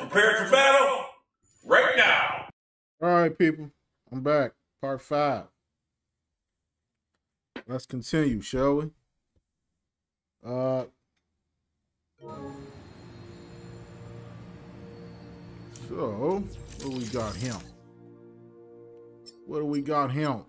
prepare for battle right now. All right, people. I'm back. Part five. Let's continue, shall we? Uh so what do we got him? What do we got him?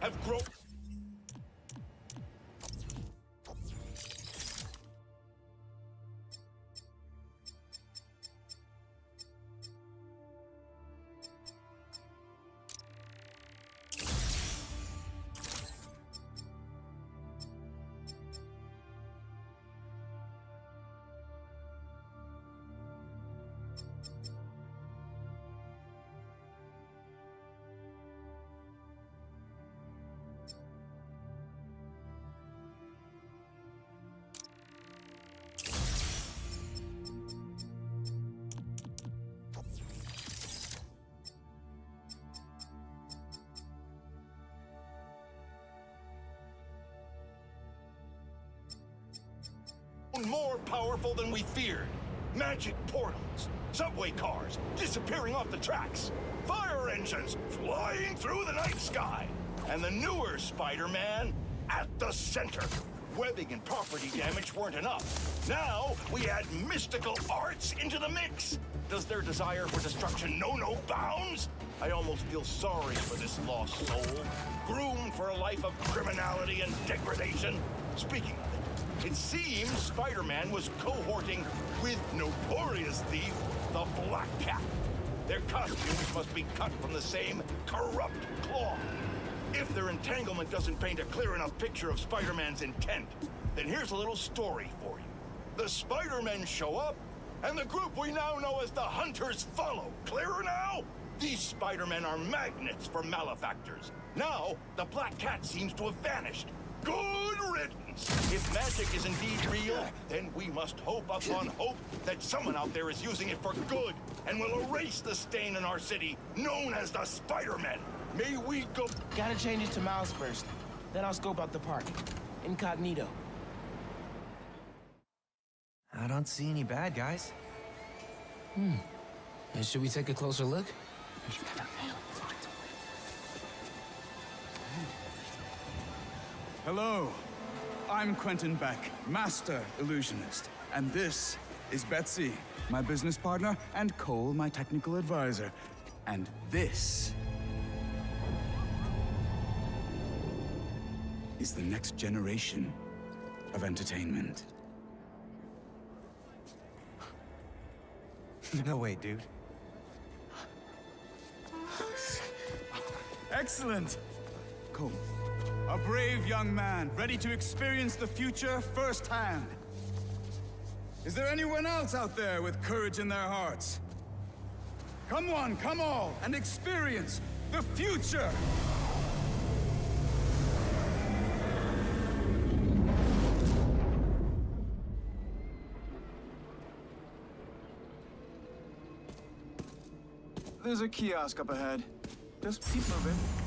Have grown. We feared. Magic portals, subway cars disappearing off the tracks, fire engines flying through the night sky, and the newer Spider-Man at the center. Webbing and property damage weren't enough. Now we add mystical arts into the mix. Does their desire for destruction know no bounds? I almost feel sorry for this lost soul, groomed for a life of criminality and degradation. Speaking of it, seems Spider-Man was cohorting with notorious thief, the Black Cat. Their costumes must be cut from the same corrupt cloth. If their entanglement doesn't paint a clear enough picture of Spider-Man's intent, then here's a little story for you. The Spider-Men show up, and the group we now know as the Hunters follow. Clearer now? These Spider-Men are magnets for malefactors. Now, the Black Cat seems to have vanished. Good! If magic is indeed real, then we must hope upon hope that someone out there is using it for good and will erase the stain in our city known as the Spider-Men. May we go... Gotta change it to Miles first. Then I'll scope out the park. Incognito. I don't see any bad guys. Hmm. And should we take a closer look? Hello. I'm Quentin Beck, Master Illusionist. And this is Betsy, my business partner, and Cole, my technical advisor. And this is the next generation of entertainment. no way, dude. Excellent! Cole, a brave young man, ready to experience the future firsthand. Is there anyone else out there with courage in their hearts? Come one, come all, and experience the future! There's a kiosk up ahead. Just keep moving.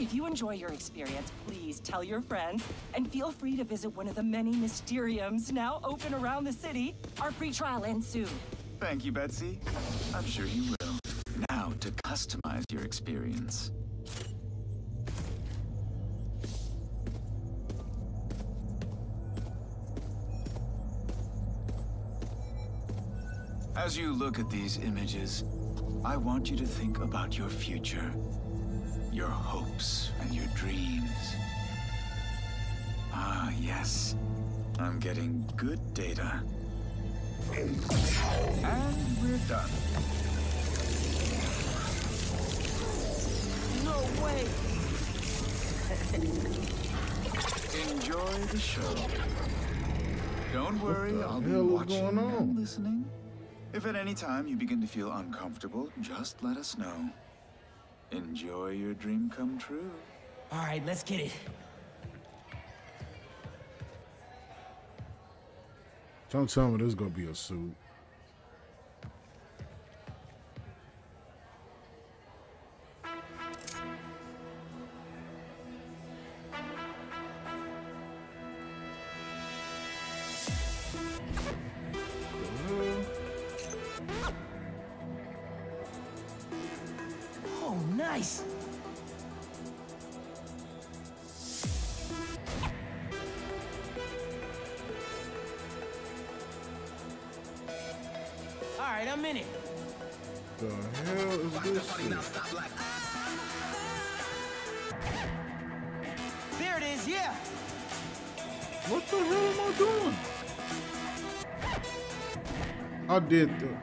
If you enjoy your experience, please tell your friends and feel free to visit one of the many Mysteriums now open around the city. Our free trial ends soon. Thank you, Betsy. I'm sure you will. Now to to customize your experience. As you look at these images, I want you to think about your future, your hopes and your dreams. Ah, yes. I'm getting good data. And we're done. No way! Enjoy the show. Don't worry, I'll be hell is watching on? and listening. If at any time you begin to feel uncomfortable, just let us know. Enjoy your dream come true. All right, let's get it. Don't tell me this is gonna be a suit. Did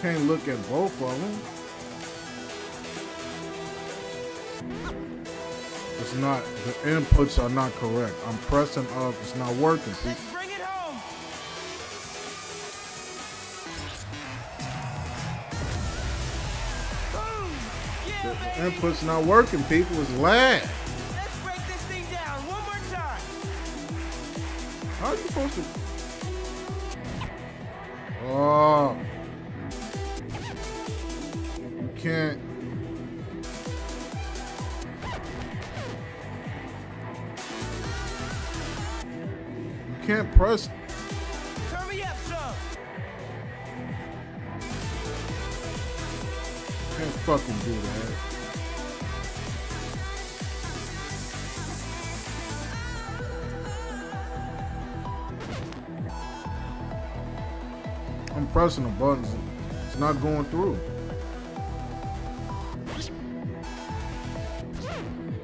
can't look at both of them. It's not. The inputs are not correct. I'm pressing up. It's not working. Let's bring it home! Boom! Yeah, The baby! inputs not working. People It's lag. Let's break this thing down one more time! How are you supposed to? I'm pressing the buttons. It's not going through.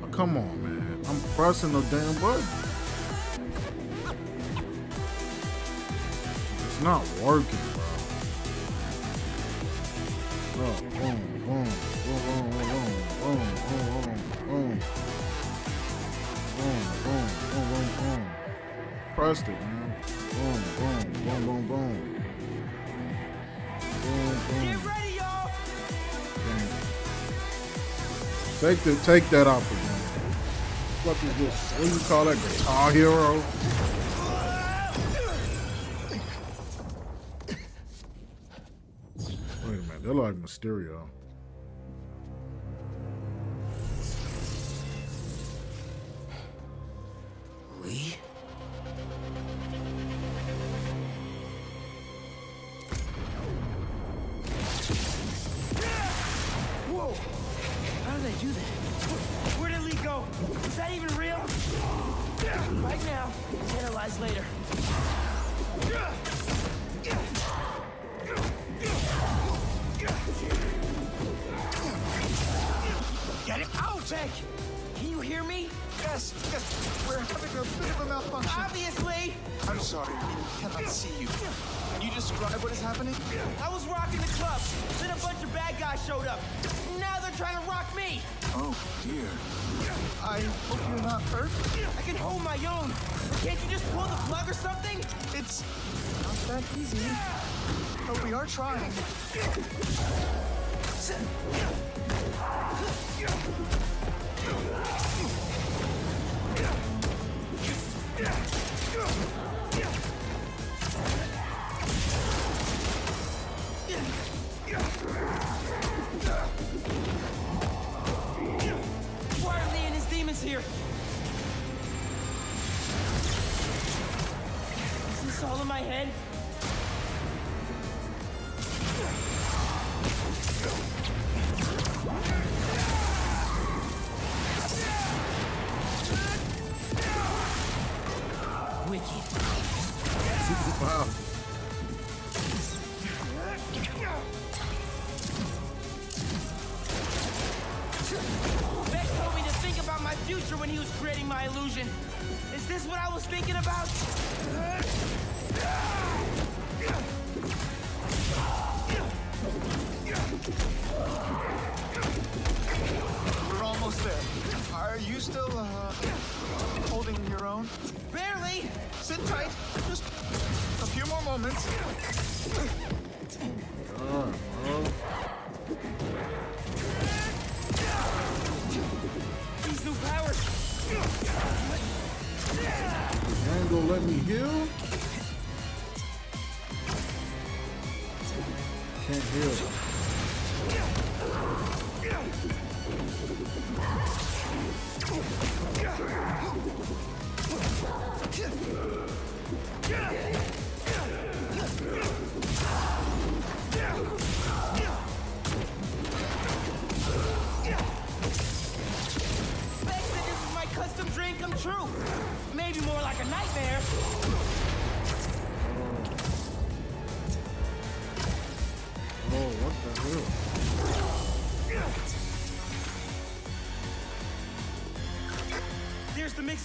Oh, come on, man. I'm pressing the damn button. It's not working, bro. Oh, boom, boom, boom, boom, boom, boom, boom, boom, boom, boom, boom, boom, boom. Pressed it, man. Take the take that off again. What is this? What do you call that? Guitar Hero? Wait a minute, they're like Mysterio.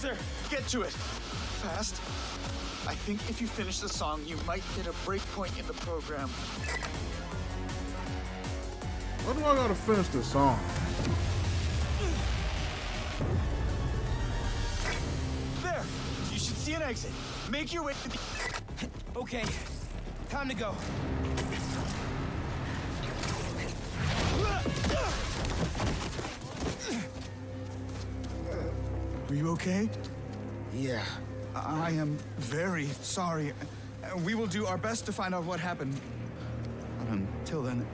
There's the mixer. Get to it. Fast. I think if you finish the song, you might hit a break point in the program. Why do I gotta finish this song? There! You should see an exit. Make your way to the. Okay, time to go. Are you okay? Yeah. I am very sorry. We will do our best to find out what happened. Until then.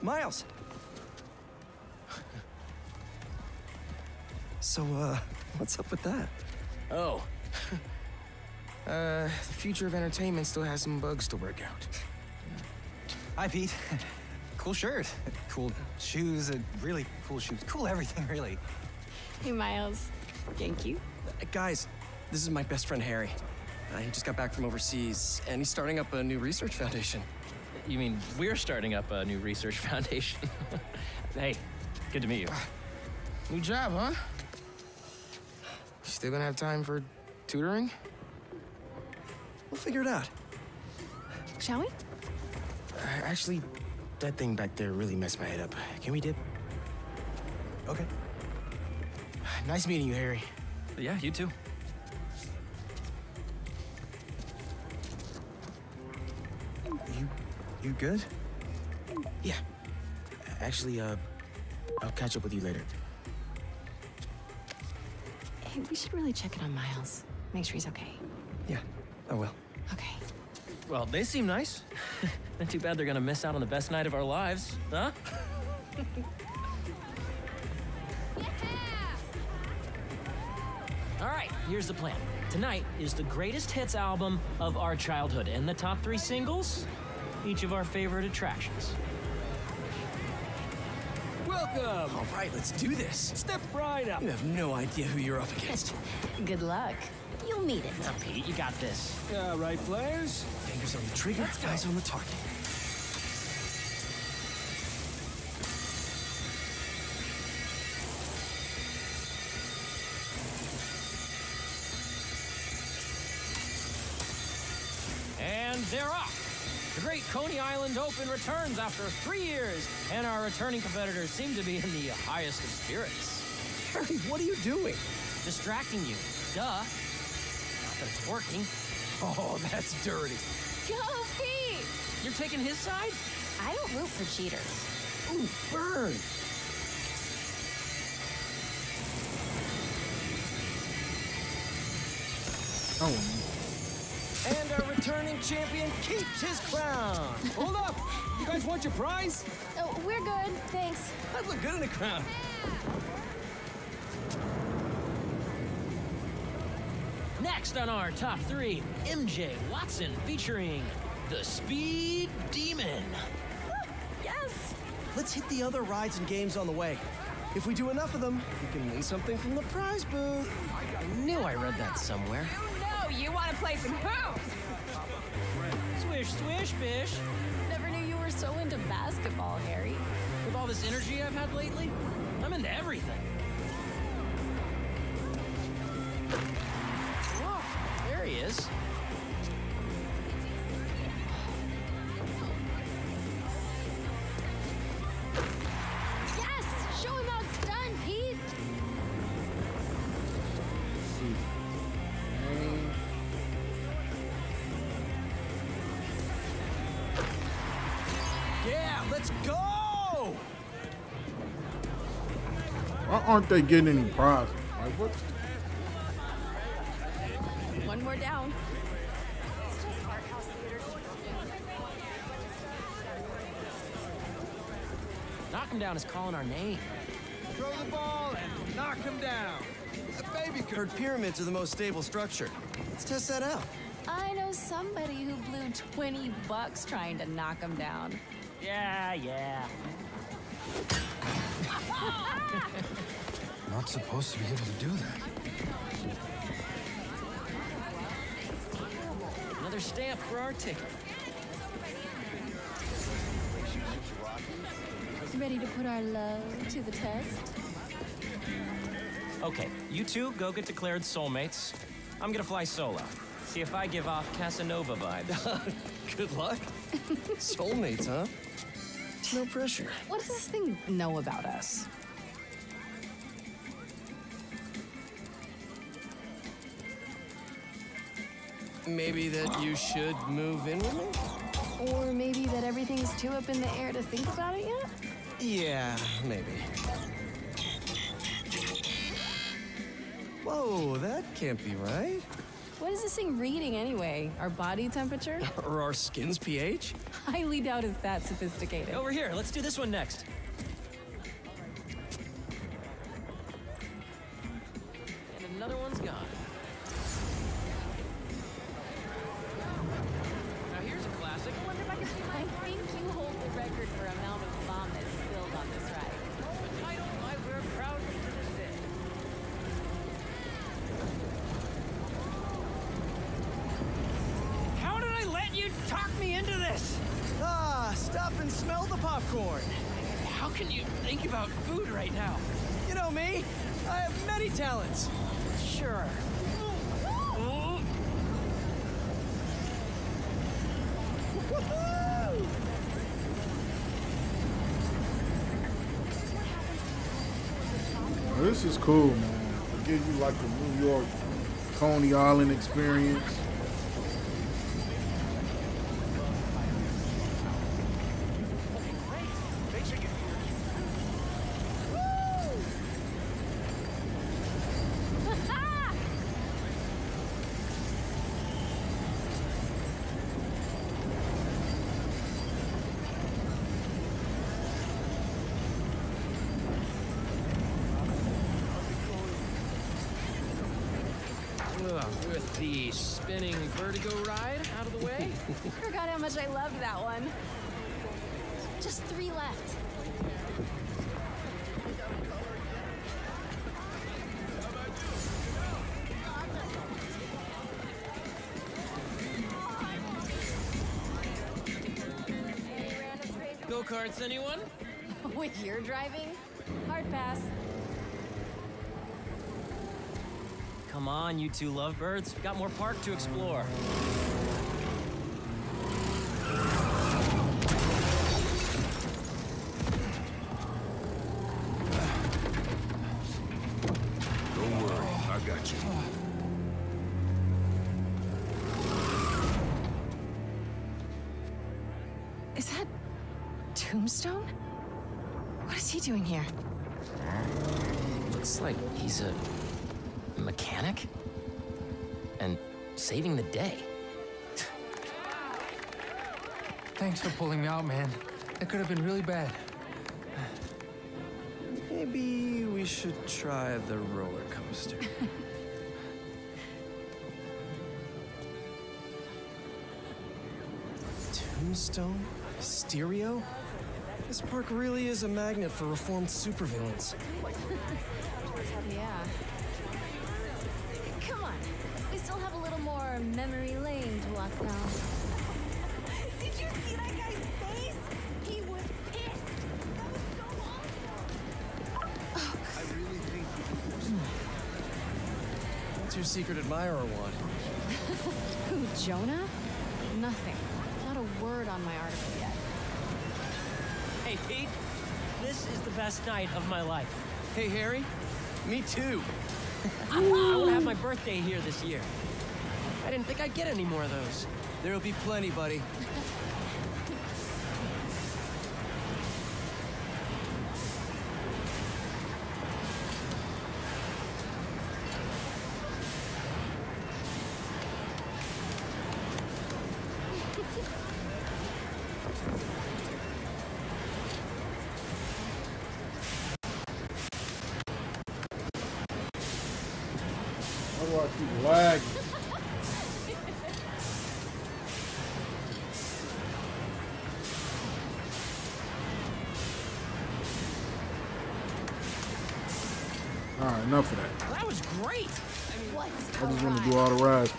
Miles! So, uh, what's up with that? Oh. uh, the future of entertainment still has some bugs to work out. Hi, Pete. cool shirt. Cool shoes. Uh, really cool shoes. Cool everything, really. Hey, Miles. Thank you. Uh, guys, this is my best friend Harry. Uh, he just got back from overseas, and he's starting up a new research foundation. You mean we're starting up a new research foundation? hey, good to meet you. New job, huh? Still gonna have time for tutoring? We'll figure it out. Shall we? Actually, that thing back there really messed my head up. Can we dip? Okay. Nice meeting you, Harry. Yeah, you too. You, you good? Yeah. Actually, uh, I'll catch up with you later. Hey, we should really check in on Miles. Make sure he's okay. Yeah, I will. Okay. Well, they seem nice. Not too bad they're gonna miss out on the best night of our lives, huh? All right, here's the plan. Tonight is the greatest hits album of our childhood, and the top three singles, each of our favorite attractions. Welcome! All right, let's do this. Step right up. You have no idea who you're up against. Good luck. You'll need it. Now, Pete, you got this. All right, players. Fingers on the trigger, eyes on the target. Coney Island Open returns after three years, and our returning competitors seem to be in the highest of spirits. Harry, what are you doing? Distracting you. Duh. Not that it's working. Oh, that's dirty. Go, Pete! You're taking his side? I don't root for cheaters. Ooh, burn. Oh, And our returning champion keeps his crown. Hold up. You guys want your prize? Oh, we're good. Thanks. I'd look good in a crown. Next on our top three, MJ Watson featuring the Speed Demon. Yes! Let's hit the other rides and games on the way. If we do enough of them, we can win something from the prize booth. I knew I read that somewhere. No, you want to play some hoops! Swish, swish, bish. Never knew you were so into basketball, Harry. With all this energy I've had lately, I'm into everything. Oh, there he is. Aren't they getting any prizes? Like what? One more down. Knock him down is calling our name. Throw the ball and knock him down. A baby Heard pyramids are the most stable structure. Let's test that out. I know somebody who blew 20 bucks trying to knock him down. Yeah, yeah. Not supposed to be able to do that. Another stamp for our ticket. Ready to put our love to the test? Okay, you two go get declared soulmates. I'm gonna fly solo. See if I give off Casanova vibes. Good luck. Soulmates, huh? No pressure. What does this thing know about us? Maybe that you should move in with me? Or maybe that everything's too up in the air to think about it yet? Yeah, maybe. Whoa, that can't be right. What is this thing reading anyway? Our body temperature? Or our skin's pH? Highly doubt it's that sophisticated. Over here, let's do this one next. This is cool, man. It gives you like a New York Coney Island experience. Spinning vertigo ride out of the way. I Forgot how much I loved that one. Just three left. Go karts, anyone? With your driving? Hard pass. Come on, you two lovebirds. We've got more park to explore. Don't worry, I got you. Is that... Tombstone? What is he doing here? Looks like he's a mechanic and saving the day. Thanks for pulling me out, man. It could have been really bad. Maybe we should try the roller coaster. Tombstone? Stereo? This park really is a magnet for reformed supervillains. Yeah. Come still have a little more memory lane to walk down. Did you see that guy's face? He was pissed. That was so awful. I really think What's your secret admirer want? Who, Jonah? Nothing. Not a word on my article yet. Hey, Pete. This is the best night of my life. Hey, Harry. Me too. I want to have my birthday here this year. I didn't think I'd get any more of those. There'll be plenty, buddy.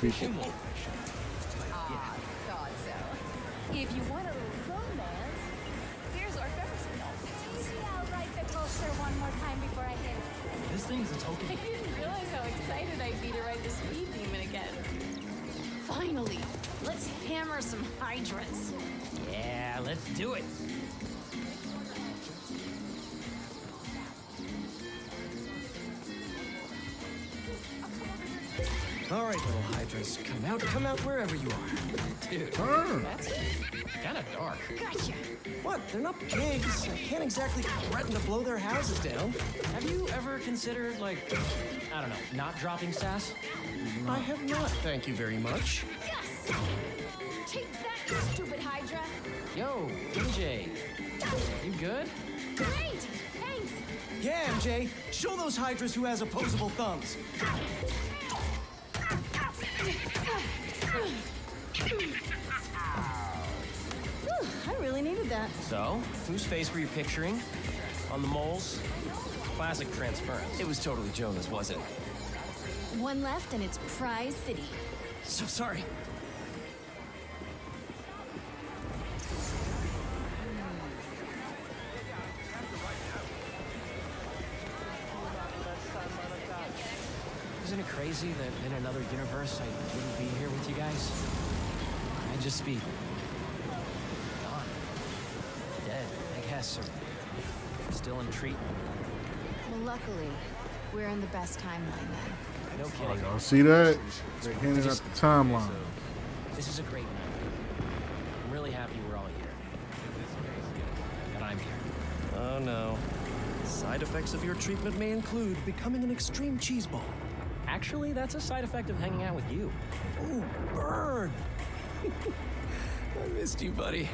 The rides, little hydras, come out, come out wherever you are. Dude, Turn. That's kind of dark. Gotcha. what? They're not pigs. I can't exactly threaten to blow their houses down. Have you ever considered, like, I don't know, not dropping sass? I have not, thank you very much. Yes! Take that, you stupid Hydra! Yo, MJ, you good? Great! Thanks! Yeah, MJ, show those hydras who has opposable thumbs. Really needed that. So, whose face were you picturing? On the moles? Classic transference. It was totally Jonas, was it? One left and it's Prize City. So sorry. Isn't it crazy that in another universe I wouldn't be here with you guys? I'd just be I guess, or still in treatment. Well, luckily, we're in the best timeline then. No Oh, kidding. y'all see that? They're hinting at the timeline. This is a great night. I'm really happy we're all here. And I'm here. Oh no. Side effects of your treatment may include becoming an extreme cheeseball. Actually, that's a side effect of hanging out with you. Ooh, burn! I missed you, buddy.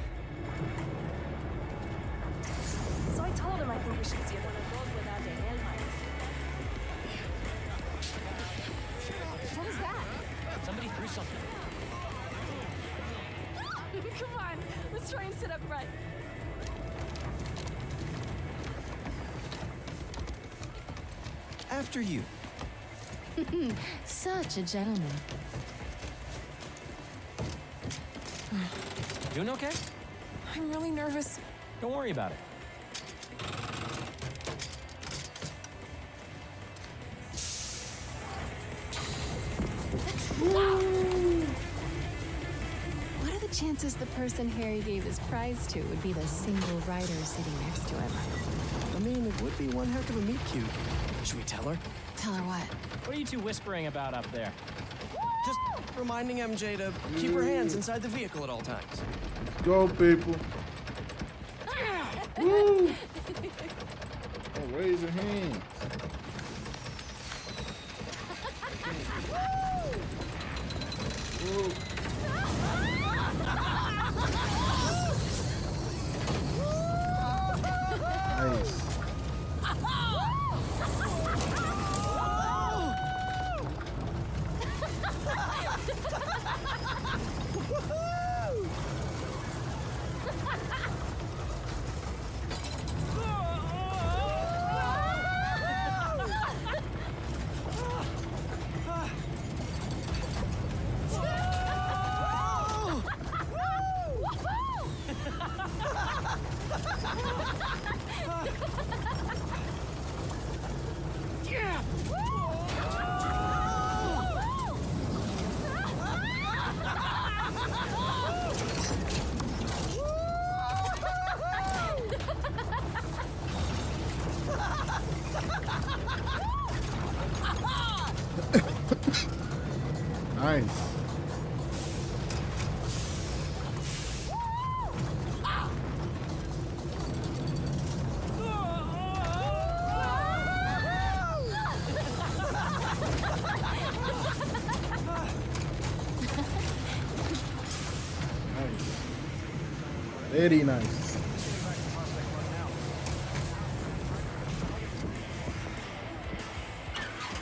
So I told him I think we should see one of those without the Helmholtz. What is that? Somebody threw something. Come on, let's try and sit up front. After you. Such a gentleman. Doing okay? I'm really nervous. Don't worry about it. What are the chances the person Harry gave his prize to would be the single rider sitting next to him? I mean, it would be one heck of a meet cute. Should we tell her? Tell her what? What are you two whispering about up there? Just reminding MJ to keep her hands mm. inside the vehicle at all times. Go, people. Woo! Oh, raise your hands. Woo. Very nice.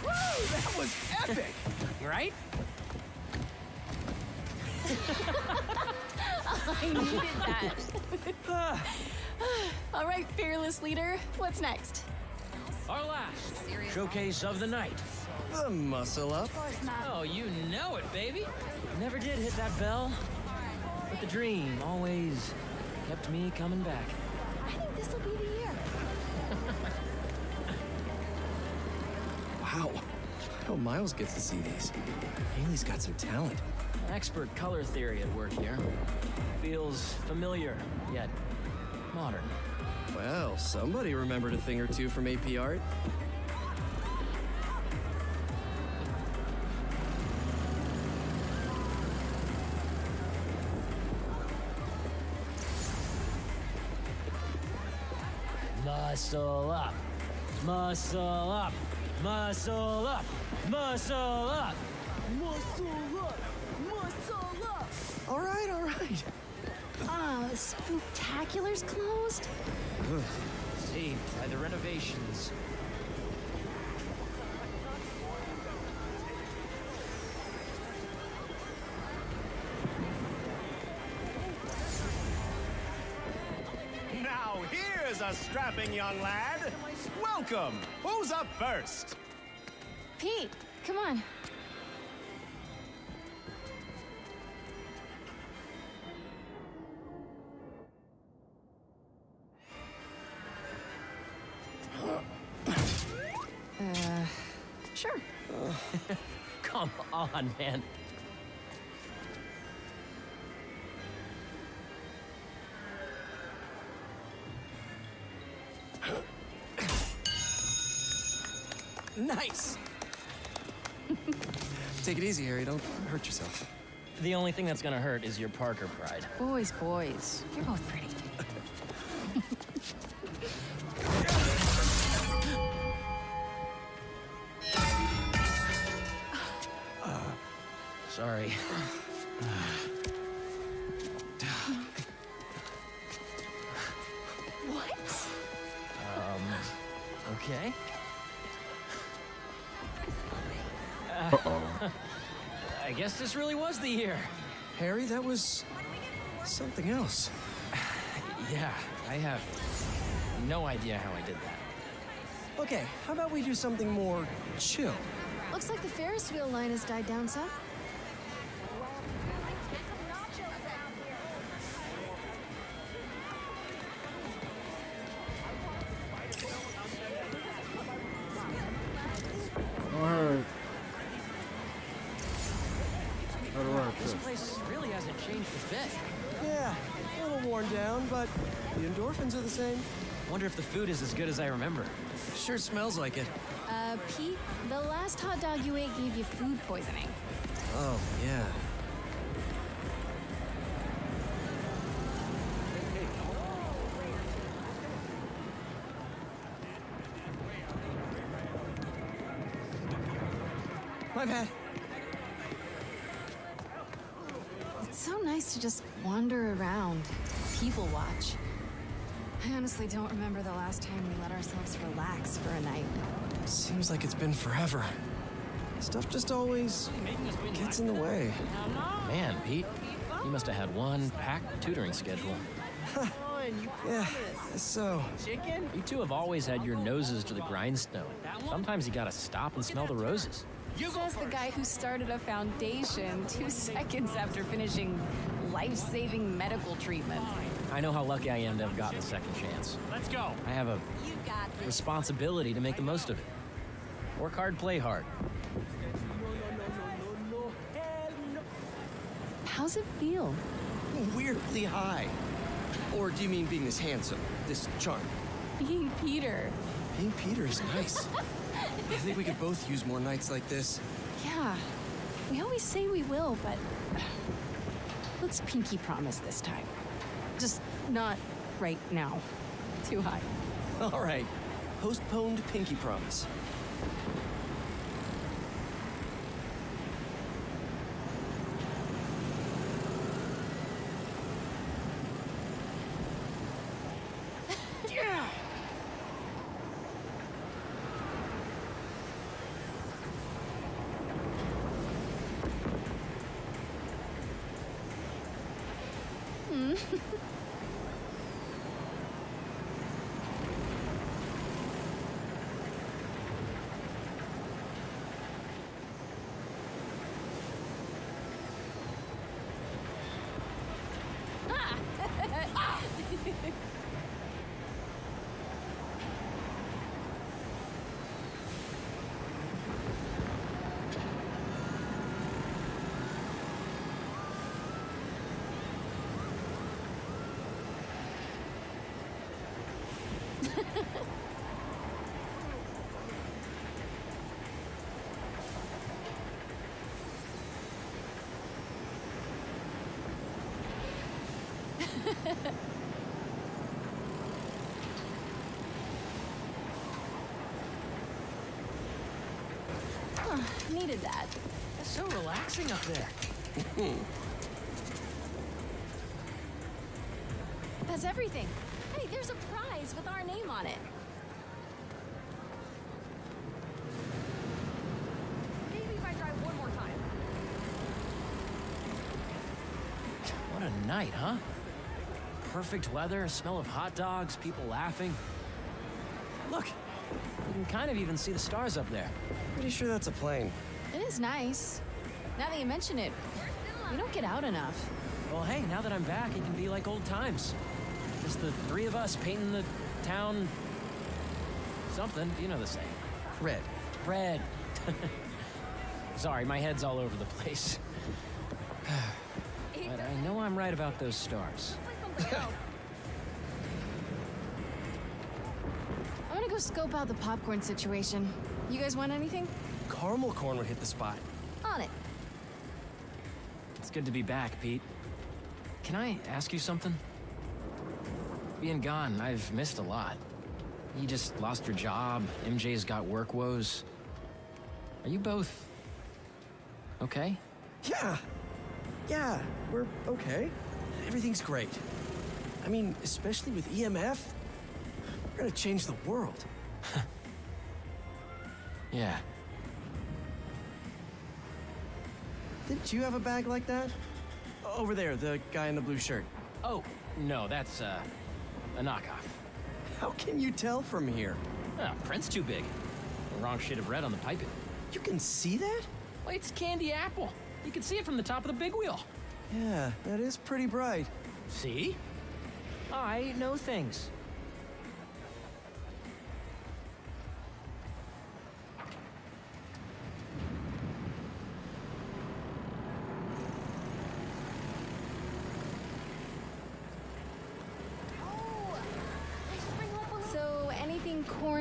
That was epic! Right? I needed that. All right, fearless leader. What's next? Our last showcase of the night. The muscle up. Oh, you know it, baby. Never did hit that bell. But the dream always kept me coming back. I think this will be the year. Wow. I hope Miles gets to see these. Hailey's got some talent. Expert color theory at work here. Feels familiar, yet modern. Well, somebody remembered a thing or two from AP Art. Muscle up. Muscle up. Muscle up. Muscle up. Muscle up! Muscle up! All right, all right. Ah, Spooktacular's closed? Saved by the renovations. A strapping young lad. Welcome. Who's up first? Pete, come on. Uh, sure. Come on, man. Nice. Take it easy, Harry. Don't hurt yourself. The only thing that's gonna hurt is your Parker pride. Boys, boys. You're both pretty. Harry, that was something else. Yeah, I have no idea how I did that. Okay, how about we do something more chill? Looks like the Ferris wheel line has died down some. Endorphins are the same. Wonder if the food is as good as I remember. Sure smells like it. Uh, Pete, the last hot dog you ate gave you food poisoning. Oh, yeah. My bad. It's so nice to just wander around, people watch. I honestly don't remember the last time we let ourselves relax for a night. Seems like it's been forever. Stuff just always gets in the way. Man, Pete, you must have had one packed tutoring schedule. Yeah, so. Chicken? You two have always had your noses to the grindstone. Sometimes you gotta stop and smell the roses. You Says the guy who started a foundation two seconds after finishing life-saving medical treatment. I know how lucky I am to have gotten a second chance. Let's go. I have a responsibility to make the most of it. Work hard, play hard. How's it feel? Weirdly high. Or do you mean being this handsome, this charming? Being Peter. Being Peter is nice. I think we could both use more nights like this. Yeah. We always say we will, but let's pinky promise this time. Just not right now. Too high. All right. Postponed pinky promise. Yeah! Hmm. Huh, needed that. It's so relaxing up there. Hmm. That's everything. Hey, there's a prize with our name on it. Maybe if I drive one more time. What a night, huh? Perfect weather, smell of hot dogs, people laughing. Look, you can kind of even see the stars up there. Pretty sure that's a plane. It is nice. Now that you mention it, we don't get out enough. Well, hey, now that I'm back, it can be like old times. Just the three of us painting the town. something, you know the saying. Red. Red. Sorry, my head's all over the place. but I know I'm right about those stars. I'm gonna go scope out the popcorn situation. You guys want anything? Caramel corn would hit the spot. On it. It's good to be back, Pete. Can I ask you something? Being gone, I've missed a lot. You just lost your job, MJ's got work woes. Are you both okay? Yeah. Yeah, we're okay. Everything's great. I mean, especially with EMF, we're gonna change the world. Yeah. Didn't you have a bag like that? Over there, the guy in the blue shirt. Oh, no, that's, uh, a knockoff. How can you tell from here? Ah, print's too big. The wrong shade of red on the piping. You can see that? Well, it's candy apple. You can see it from the top of the big wheel. Yeah, that is pretty bright. See? I know things.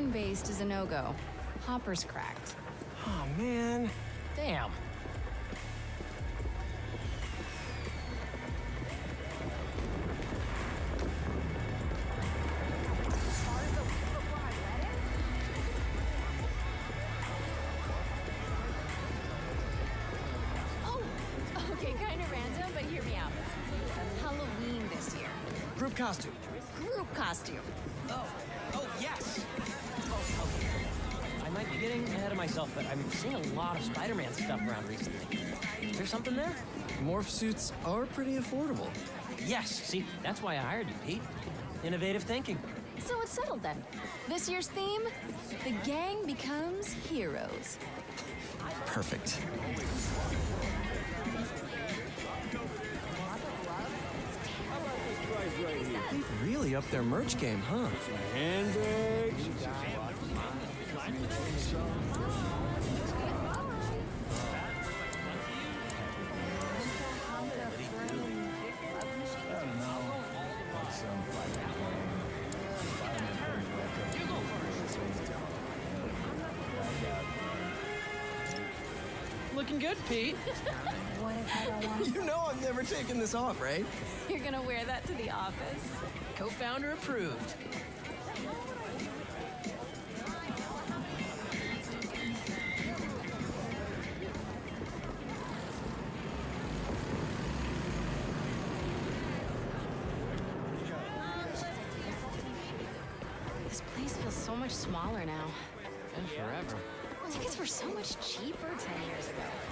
Corn-based is a no-go. Hopper's cracked. Oh, man. Damn. Myself, but I'm seeing a lot of Spider-Man stuff around recently. Is there something there? Morph suits are pretty affordable. Yes. See, that's why I hired you, Pete. Innovative thinking. So it's settled then. This year's theme? The gang becomes heroes. Perfect. They've really upped their merch game, huh? Handbags. Good, Pete. What if I don't want You know I'm never taking this off, right? You're gonna wear that to the office? Co-founder approved. This place feels so much smaller now. And forever. Tickets were so much cheaper 10 years ago.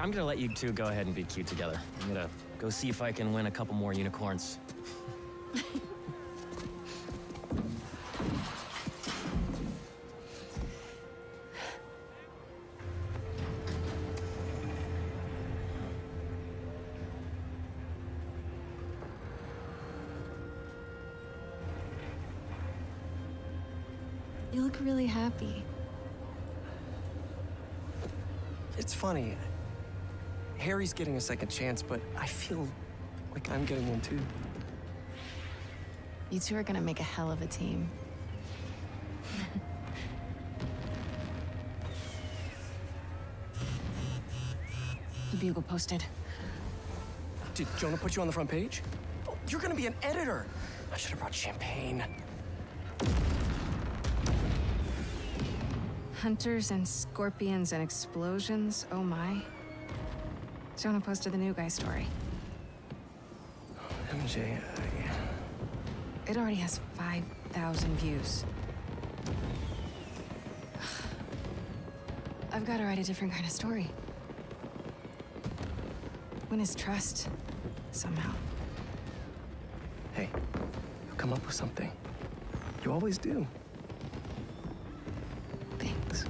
I'm gonna let you two go ahead and be cute together. I'm gonna go see if I can win a couple more unicorns. Getting a second chance, but I feel like I'm getting one too. You two are gonna make a hell of a team. the bugle posted. Did Jonah put you on the front page? Oh, you're gonna be an editor. I should have brought champagne. Hunters and scorpions and explosions. Oh my. Jonah posted the new guy story. MJ, uh, It already has 5,000 views. I've got to write a different kind of story. Win his trust, somehow. hey, you'll come up with something. You always do. Thanks.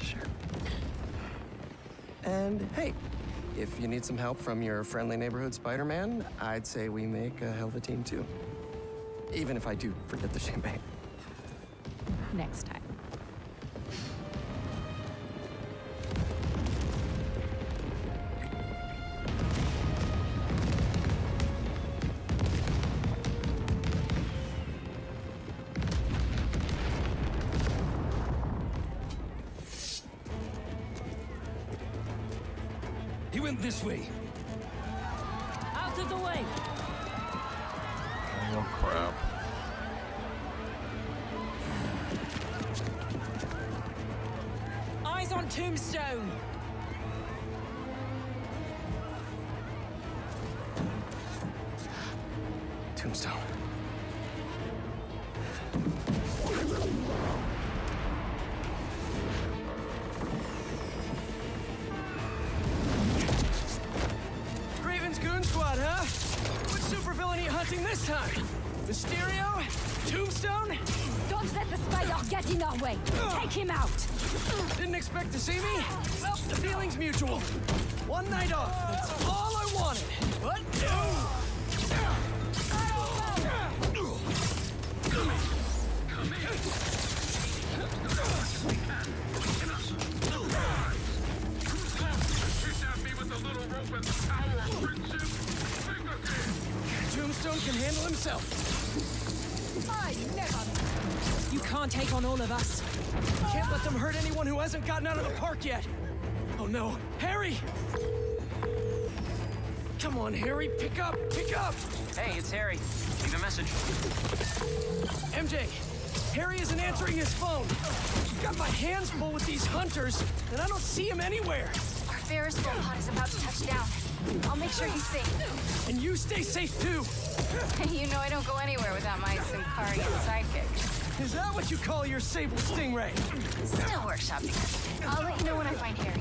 Sure. And hey, if you need some help from your friendly neighborhood Spider-Man, I'd say we make a hell of a team too. Even if I do forget the champagne. Next time. Harry, pick up, pick up! Hey, it's Harry. Leave a message. MJ, Harry isn't answering his phone. I've got my hands full with these hunters, and I don't see him anywhere. Our Ferris wheel pod is about to touch down. I'll make sure he's safe. And you stay safe too. you know I don't go anywhere without my Symkarian sidekick. Is that what you call your Sable Stingray? Still workshopping. I'll let you know when I find Harry.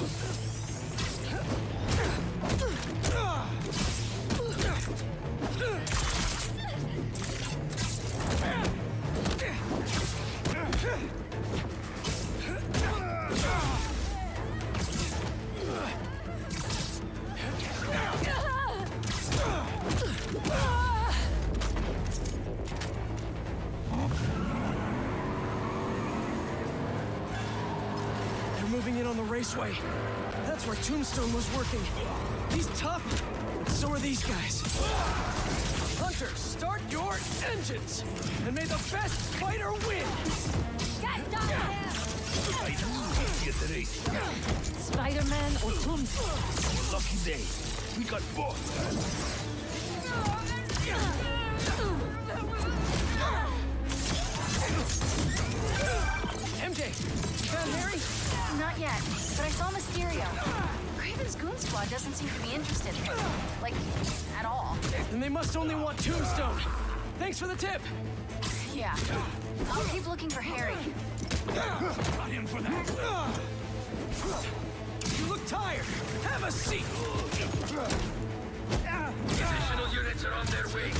They're raceway. That's where Tombstone was working. He's tough, so are these guys. Hunters, start your engines! And may the best fighter win! Get down there! Get the race. Spider-Man or Tombstone? Lucky day. We got both. MJ, you found Harry? Not yet, but I saw Mysterio. Kraven's Goon Squad doesn't seem to be interested. Like, at all. Then they must only want Tombstone. Thanks for the tip. Yeah. I'll keep looking for Harry. Got him for that. You look tired. Have a seat. Additional units are on their way.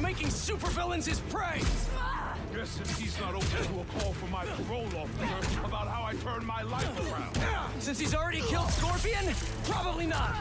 making supervillains his prey! Yes, if he's not open to a call from my parole officer about how I turned my life around. Since he's already killed Scorpion? Probably not!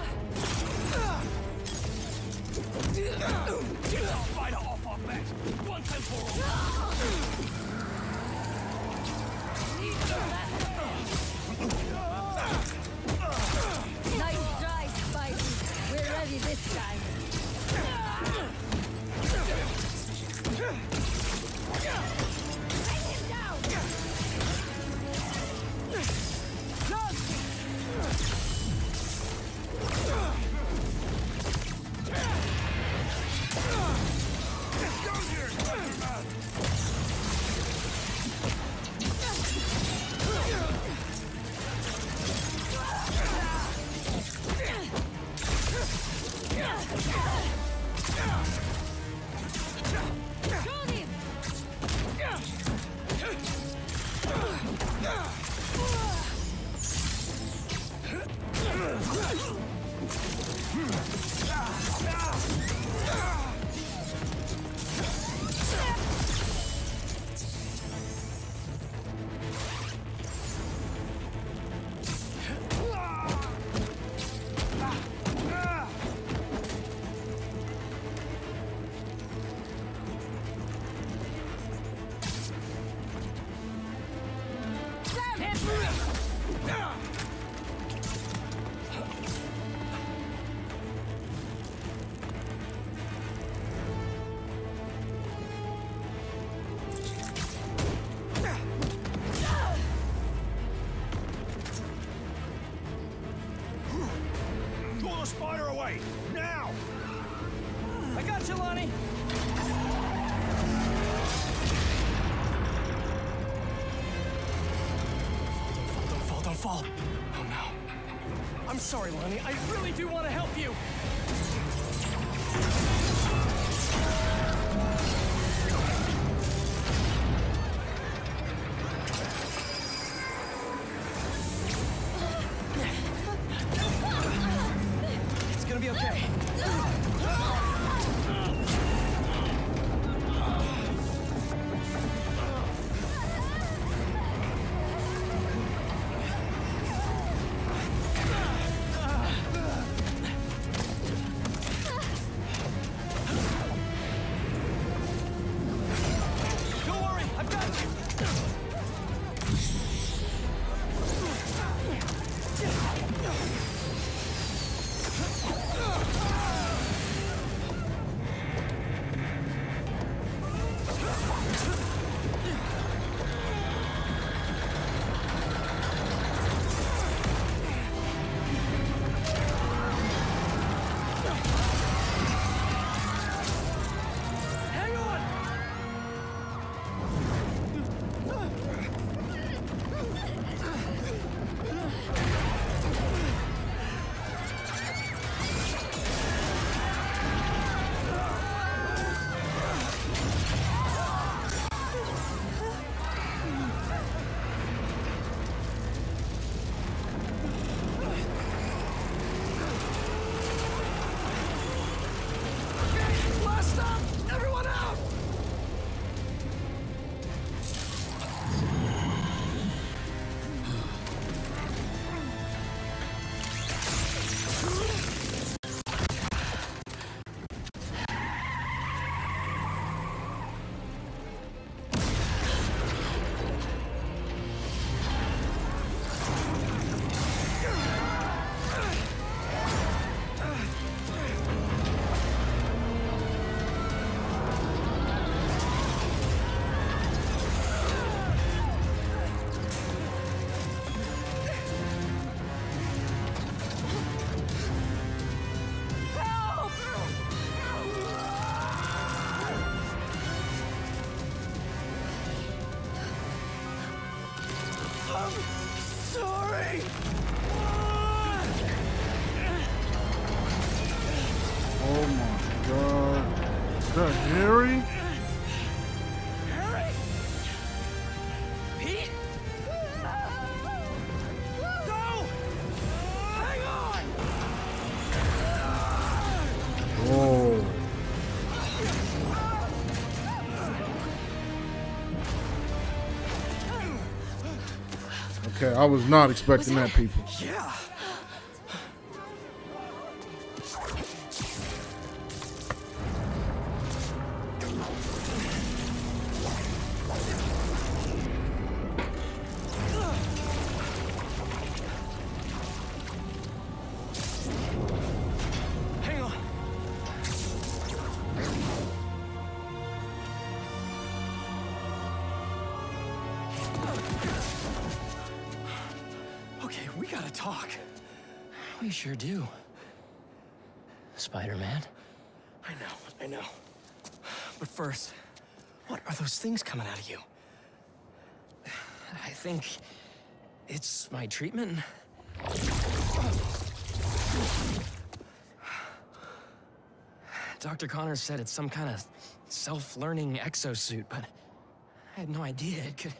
Oh, oh no. I'm sorry, Lonnie. I really Okay, I was not expecting that, people. Yeah. We gotta talk. We sure do. Spider-Man? I know, I know. But first, what are those things coming out of you? I think it's my treatment. Dr. Connors said it's some kind of self-learning exosuit, but I had no idea it could...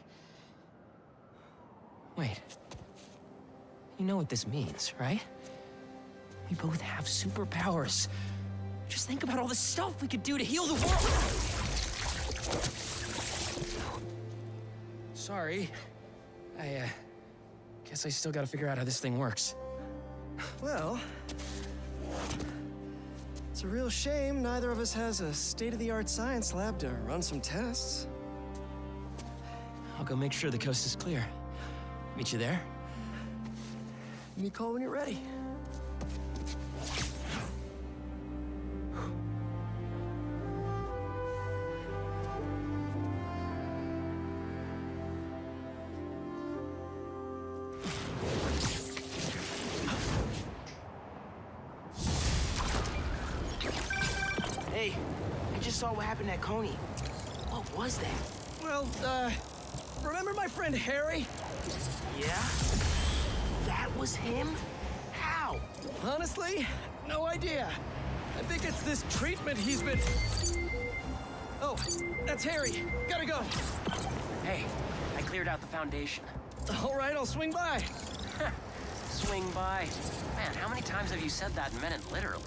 Wait. You know what this means, right? We both have superpowers. Just think about all the stuff we could do to heal the world! Sorry. I, uh... Guess I still gotta figure out how this thing works. Well, it's a real shame neither of us has a state-of-the-art science lab to run some tests. I'll go make sure the coast is clear. Meet you there? Me call when you're ready. He's been... Oh, that's Harry. Gotta go. Hey, I cleared out the foundation. All right, I'll swing by. Swing by. Man, how many times have you said that and meant it literally?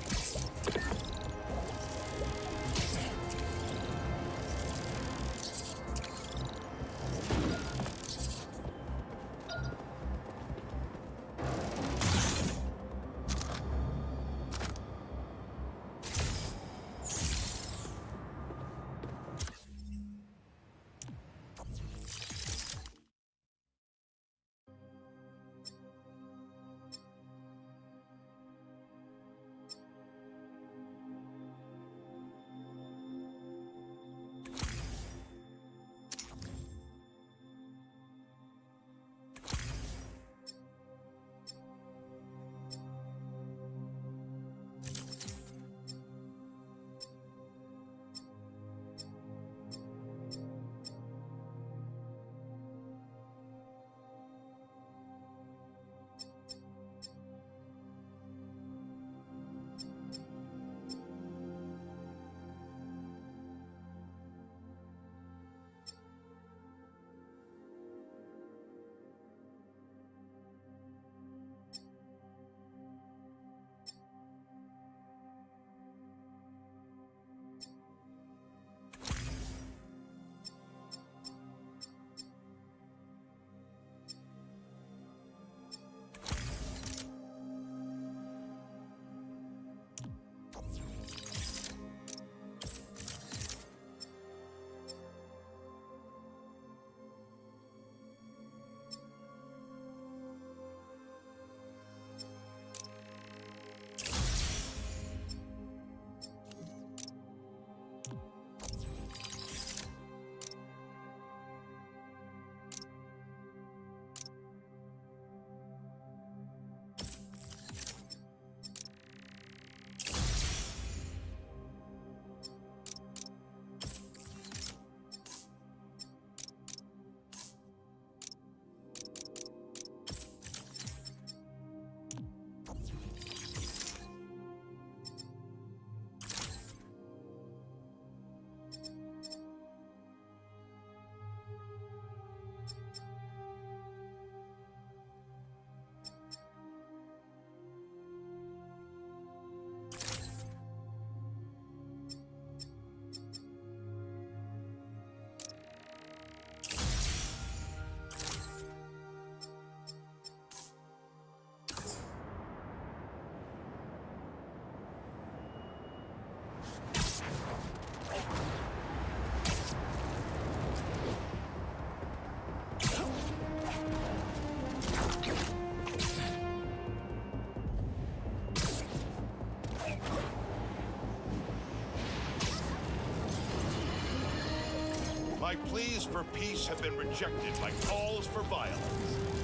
My pleas for peace have been rejected by calls for violence.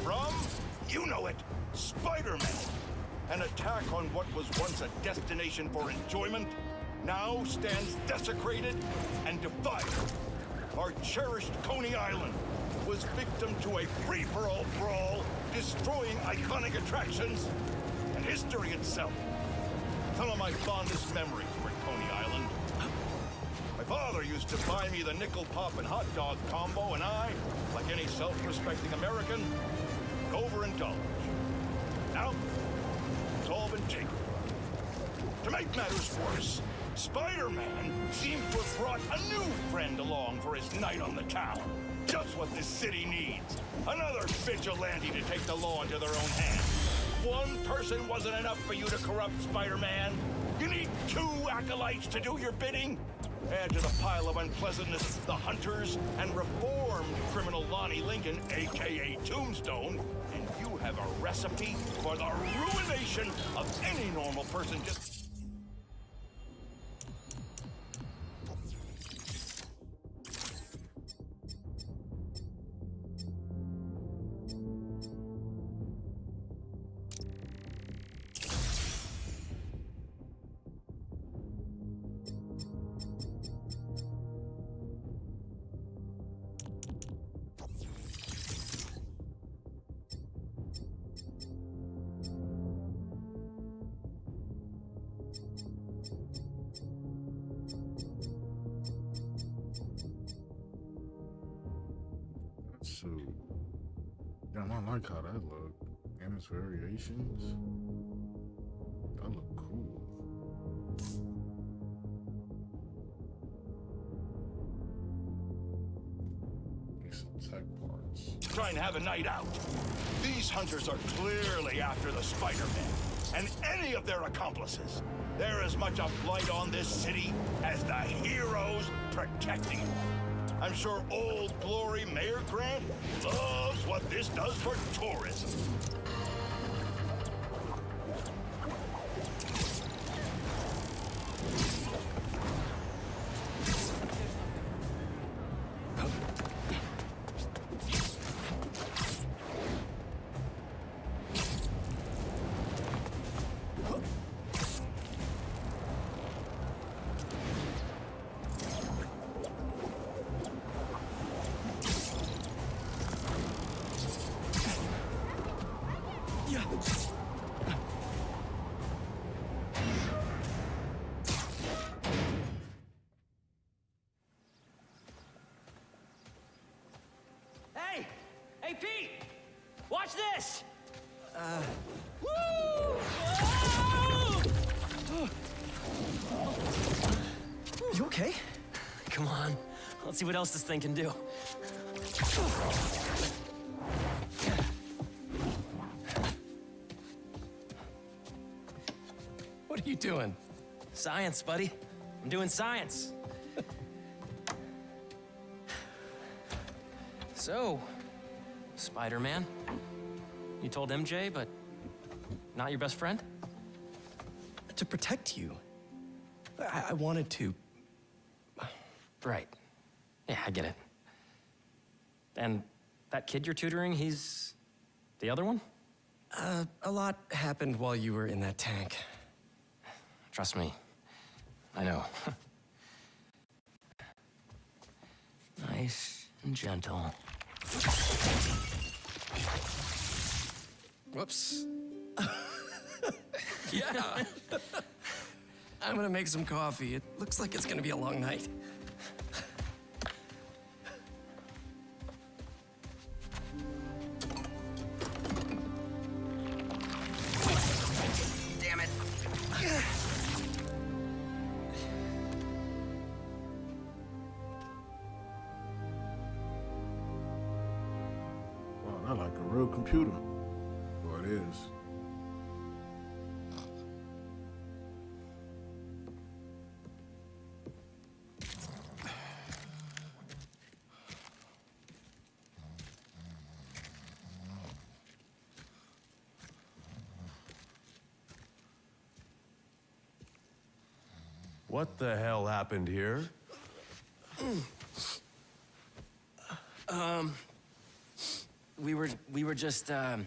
From, you know it, Spider-Man. An attack on what was once a destination for enjoyment now stands desecrated and defiled. Our cherished Coney Island was victim to a free-for-all brawl, destroying iconic attractions and history itself. Some of my fondest memories father used to buy me the nickel pop and hot dog combo, and I, like any self-respecting American, would overindulge. Now, it's all been taken. To make matters worse, Spider-Man seems to have brought a new friend along for his night on the town. Just what this city needs. Another vigilante to take the law into their own hands. One person wasn't enough for you to corrupt Spider-Man. You need two acolytes to do your bidding. Add to the pile of unpleasantness the hunters and reformed criminal Lonnie Lincoln, aka Tombstone, and you have a recipe for the ruination of any normal person. Just like how that look. And its variations. That look cool. Tech parts. try and have a night out. These hunters are clearly after the Spider-Man and any of their accomplices. They're as much a blight on this city as the heroes protecting it. I'm sure Old Glory Mayor Grant loves what this does for tourism. See what else this thing can do. What are you doing? Science, buddy. I'm doing science. so, Spider-Man, you told MJ, but not your best friend? To protect you. I, I wanted to. Right. Yeah, I get it. And that kid you're tutoring, he's the other one? Uh, a lot happened while you were in that tank. Trust me. I know. nice and gentle. Whoops. yeah. I'm gonna make some coffee. It looks like it's gonna be a long night. What the hell happened here? Um, we were we were just um,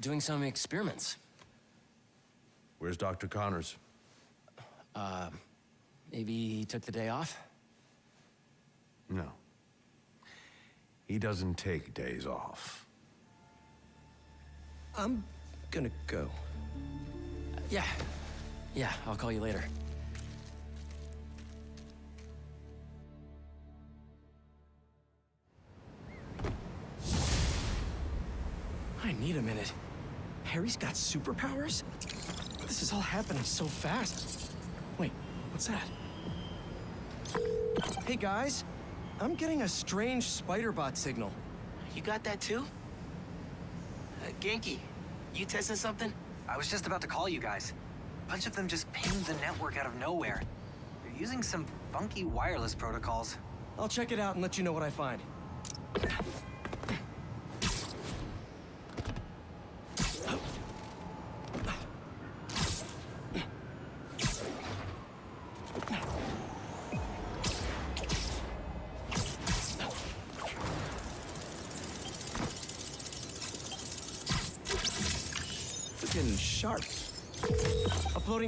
doing some experiments. Where's Dr. Connors? Uh, maybe he took the day off. No. He doesn't take days off. I'm gonna go. Yeah, yeah. I'll call you later. I need a minute. Harry's got superpowers? This is all happening so fast. Wait, what's that? Hey guys, I'm getting a strange spider bot signal. You got that too? Uh, Ganke, you testing something? I was just about to call you guys. A bunch of them just pinged the network out of nowhere. They're using some funky wireless protocols. I'll check it out and let you know what I find.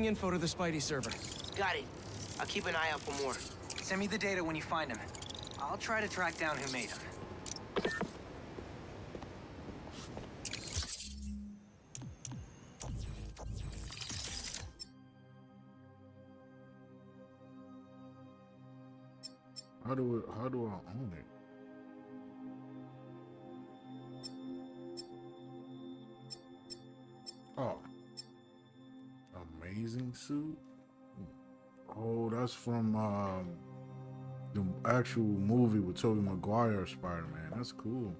Info to the Spidey server. Got it. I'll keep an eye out for more. Send me the data when you find them. I'll try to track down who made them. How do I, How do I own it? Suit. Oh, that's from um, the actual movie with Tobey Maguire Spider Man. That's cool.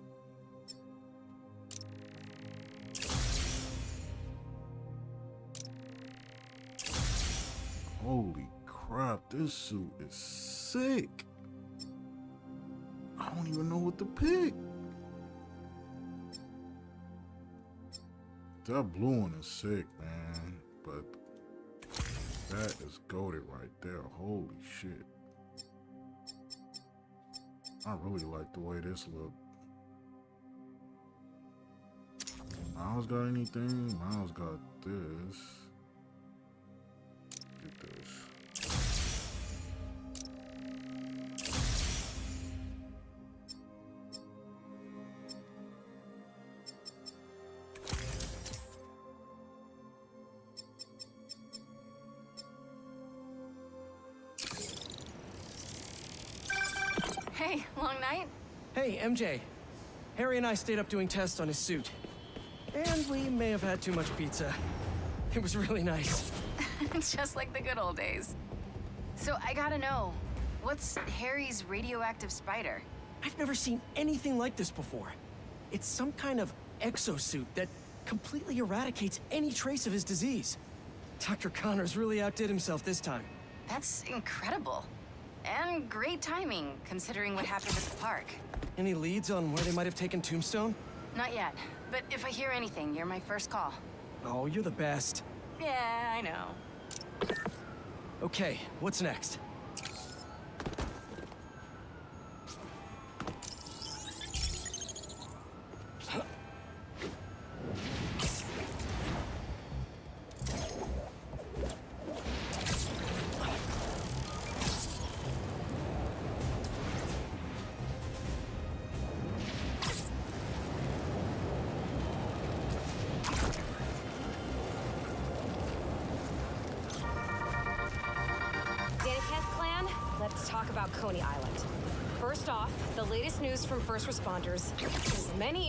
Holy crap, this suit is sick. I don't even know what to pick. That blue one is sick, man. But that is goaded right there. Holy shit. I really like the way this look. Miles got anything? Miles got this. Long night? Hey, MJ. Harry and I stayed up doing tests on his suit. And we may have had too much pizza. It was really nice. It's just like the good old days. So I gotta know, what's Harry's radioactive spider? I've never seen anything like this before. It's some kind of exosuit that completely eradicates any trace of his disease. Dr. Connors really outdid himself this time. That's incredible. And great timing, considering what happened at the park. Any leads on where they might have taken Tombstone? Not yet, but if I hear anything, you're my first call. Oh, you're the best. Yeah, I know. Okay, what's next?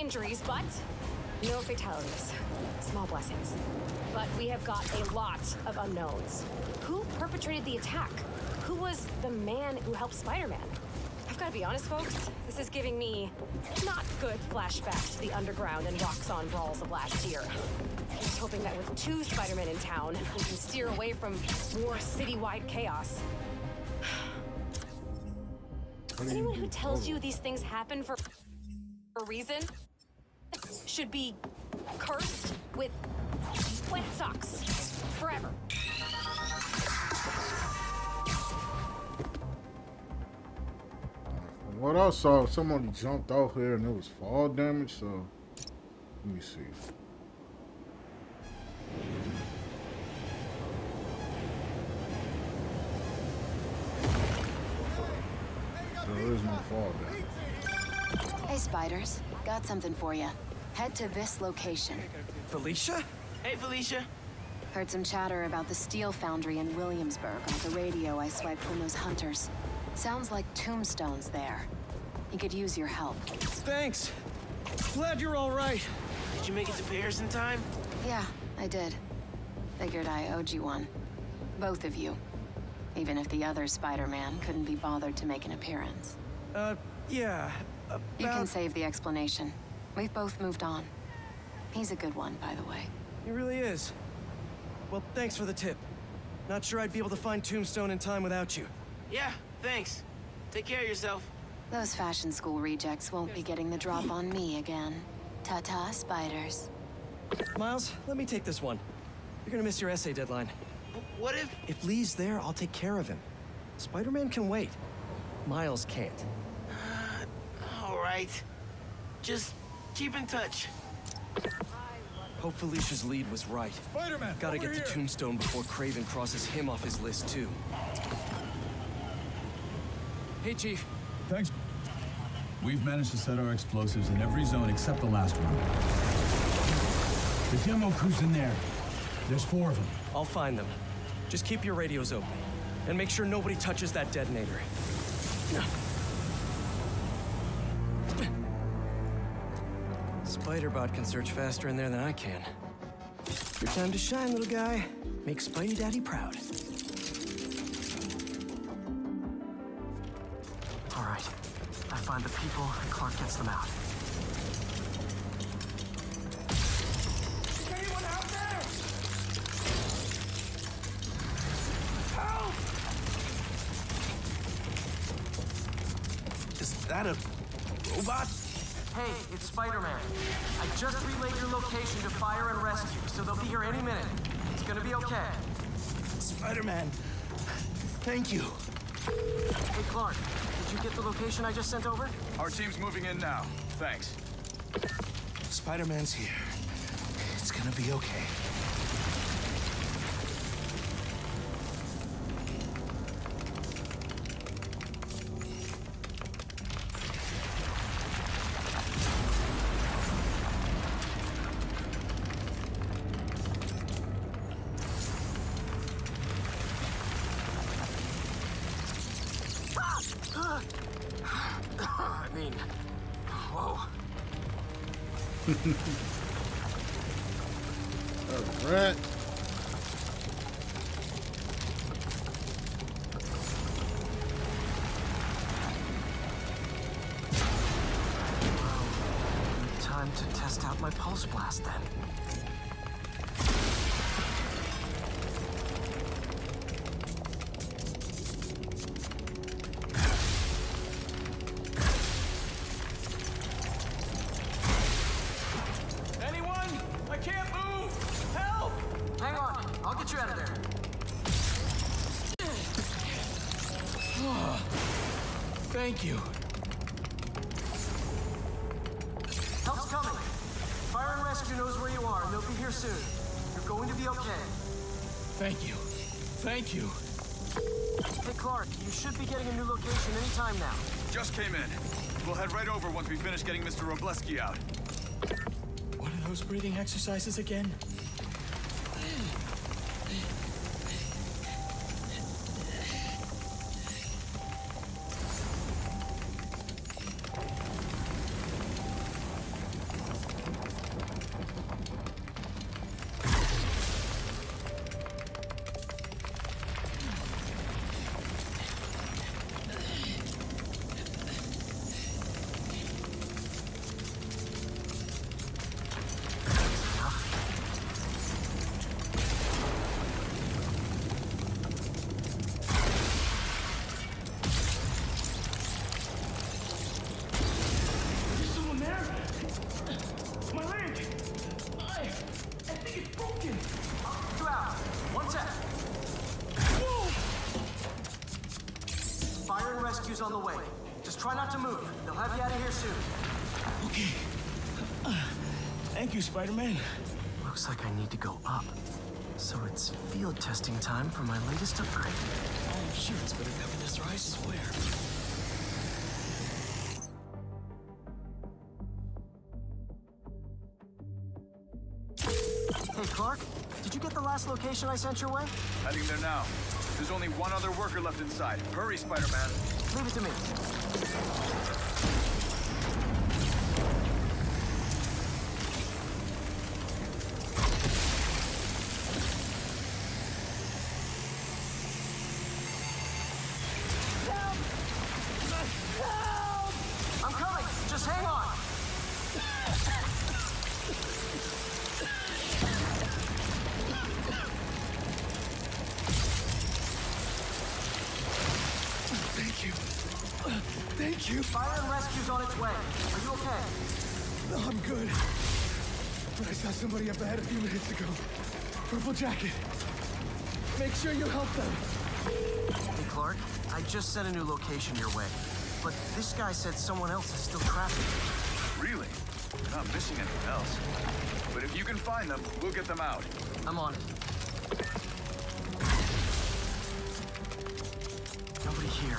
Injuries, but no fatalities. Small blessings. But we have got a lot of unknowns. Who perpetrated the attack? Who was the man who helped Spider-Man? I've got to be honest, folks. This is giving me not good flashbacks to the underground and Roxxon brawls of last year. I'm just hoping that with two Spider-Men in town, we can steer away from more citywide chaos. Anyone who tells you these things happen for a reason should be cursed with wet socks forever. what I saw, somebody jumped off here and it was fall damage, so let me see. There is no fall damage. Hey, Spiders. Got something for you. Head to this location. Felicia? Hey, Felicia. Heard some chatter about the steel foundry in Williamsburg on the radio I swiped from those hunters. Sounds like Tombstone's there. He could use your help. Thanks. Glad you're all right. Did you make it to Paris in time? Yeah, I did. Figured I owed you one. Both of you. Even if the other Spider-Man couldn't be bothered to make an appearance. Uh, yeah. About... You can save the explanation. We've both moved on. He's a good one, by the way. He really is. Well, thanks for the tip. Not sure I'd be able to find Tombstone in time without you. Yeah, thanks. Take care of yourself. Those fashion school rejects won't be getting the drop on me again. Ta-ta, spiders. Miles, let me take this one. You're gonna miss your essay deadline. What if... If Lee's there, I'll take care of him. Spider-Man can wait. Miles can't. All right. Just keep in touch. Hope Felicia's lead was right. Spider-Man, Gotta over get here. to Tombstone before Kraven crosses him off his list, too. Hey, Chief. Thanks. We've managed to set our explosives in every zone except the last one. The demo crew's in there. There's four of them. I'll find them. Just keep your radios open. And make sure nobody touches that detonator. Spider-Bot can search faster in there than I can. Your time to shine, little guy. Make Spidey Daddy proud. All right. I find the people, and Clark gets them out. Anyone out there? Help! Is that a robot? Hey, it's Spider-Man. I just relayed your location to fire and rescue, so they'll be here any minute. It's gonna be okay. Spider-Man, thank you. Hey, Clark, did you get the location I just sent over? Our team's moving in now. Thanks. Spider-Man's here. It's gonna be okay. Came in. We'll head right over once we finish getting Mr. Robleski out. What are those breathing exercises again? Need to go up. So it's field testing time for my latest upgrade. I'm sure it's better than this, or I swear. Hey, Clark, did you get the last location I sent your way? Heading there now. There's only one other worker left inside. Hurry, Spider-Man. Leave it to me. Up ahead a few minutes ago. Purple jacket. Make sure you help them. Hey, Clark, I just sent a new location your way. But this guy said someone else is still trapped. Really? You're not missing anything else. But if you can find them, we'll get them out. I'm on it. Nobody here.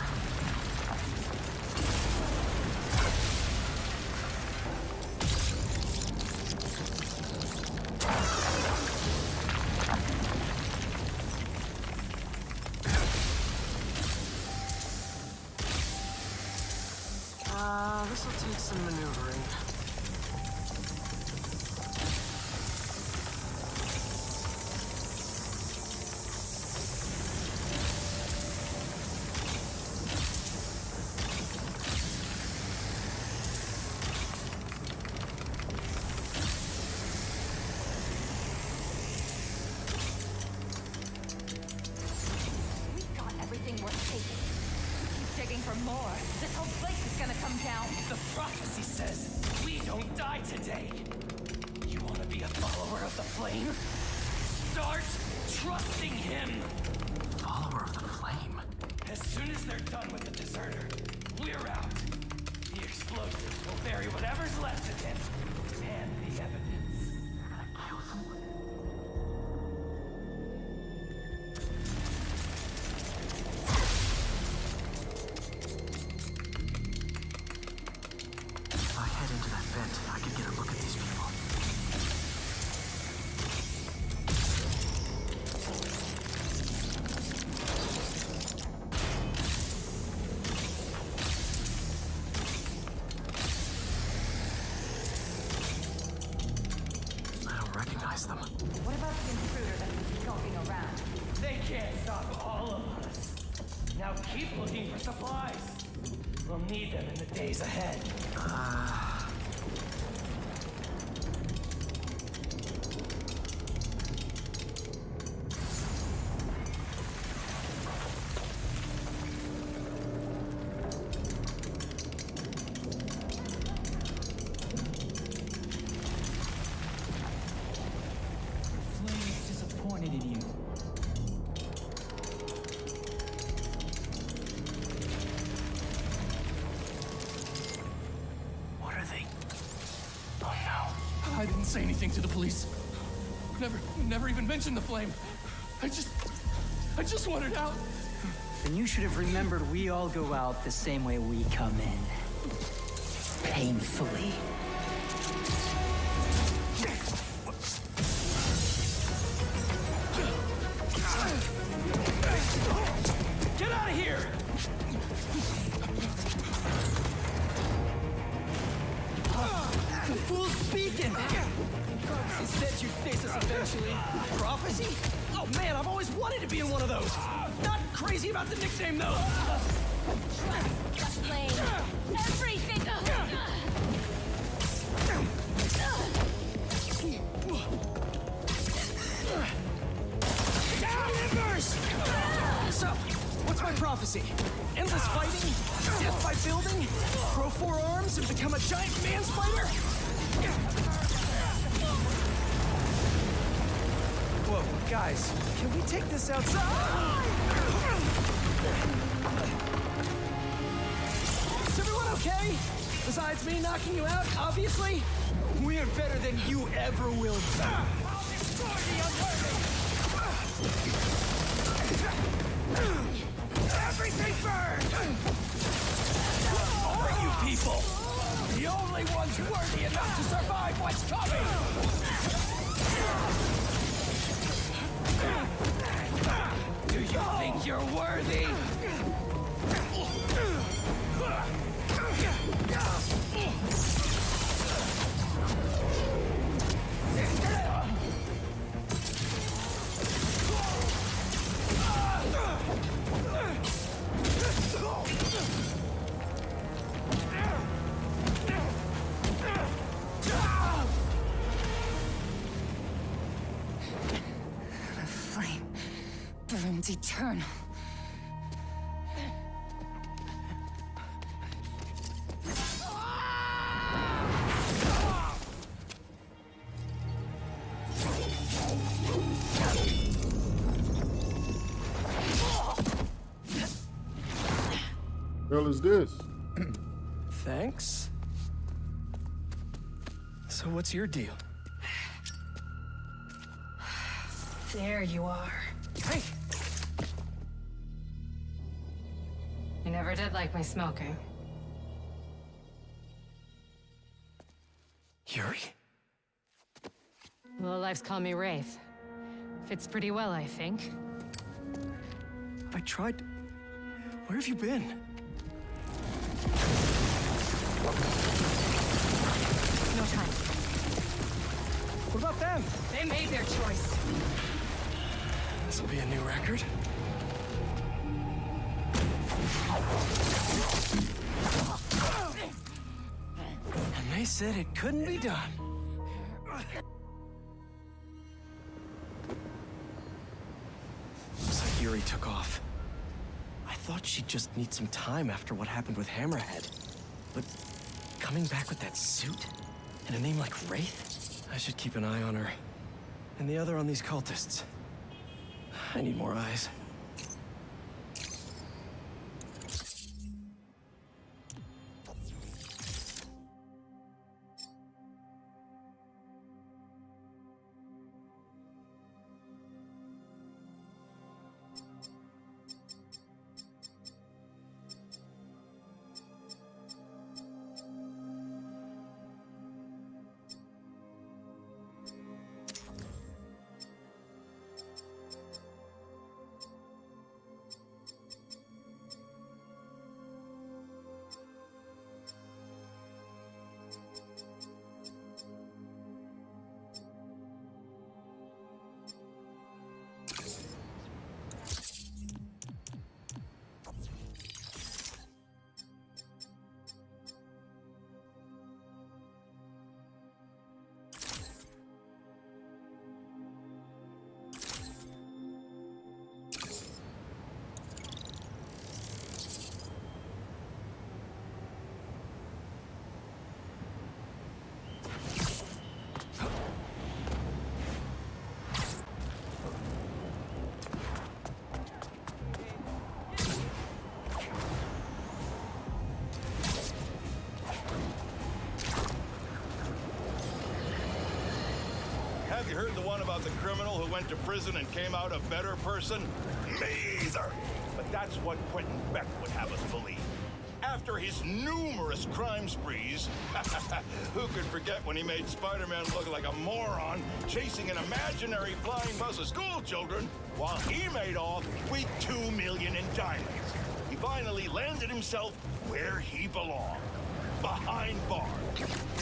Anything to the police. Never, never even mentioned the flame. I just, I just wanted out. Then you should have remembered we all go out the same way we come in. Painfully. Burns hell is this? Thanks. So what's your deal? There you are. Like my smoking. Yuri? Lowlifes call me Wraith. Fits pretty well, I think. I tried. Where have you been? No time. What about them? They made their choice. This will be a new record. And they said it couldn't be done. Looks like Yuri took off. I thought she'd just need some time after what happened with Hammerhead. But coming back with that suit? And a name like Wraith? I should keep an eye on her. And the other on these cultists. I need more eyes. Went to prison and came out a better person? Me either. But that's what Quentin Beck would have us believe. After his numerous crime sprees, who could forget when he made Spider-Man look like a moron chasing an imaginary flying bus of school children while he made off with two million in diamonds? He finally landed himself where he belonged, behind bars.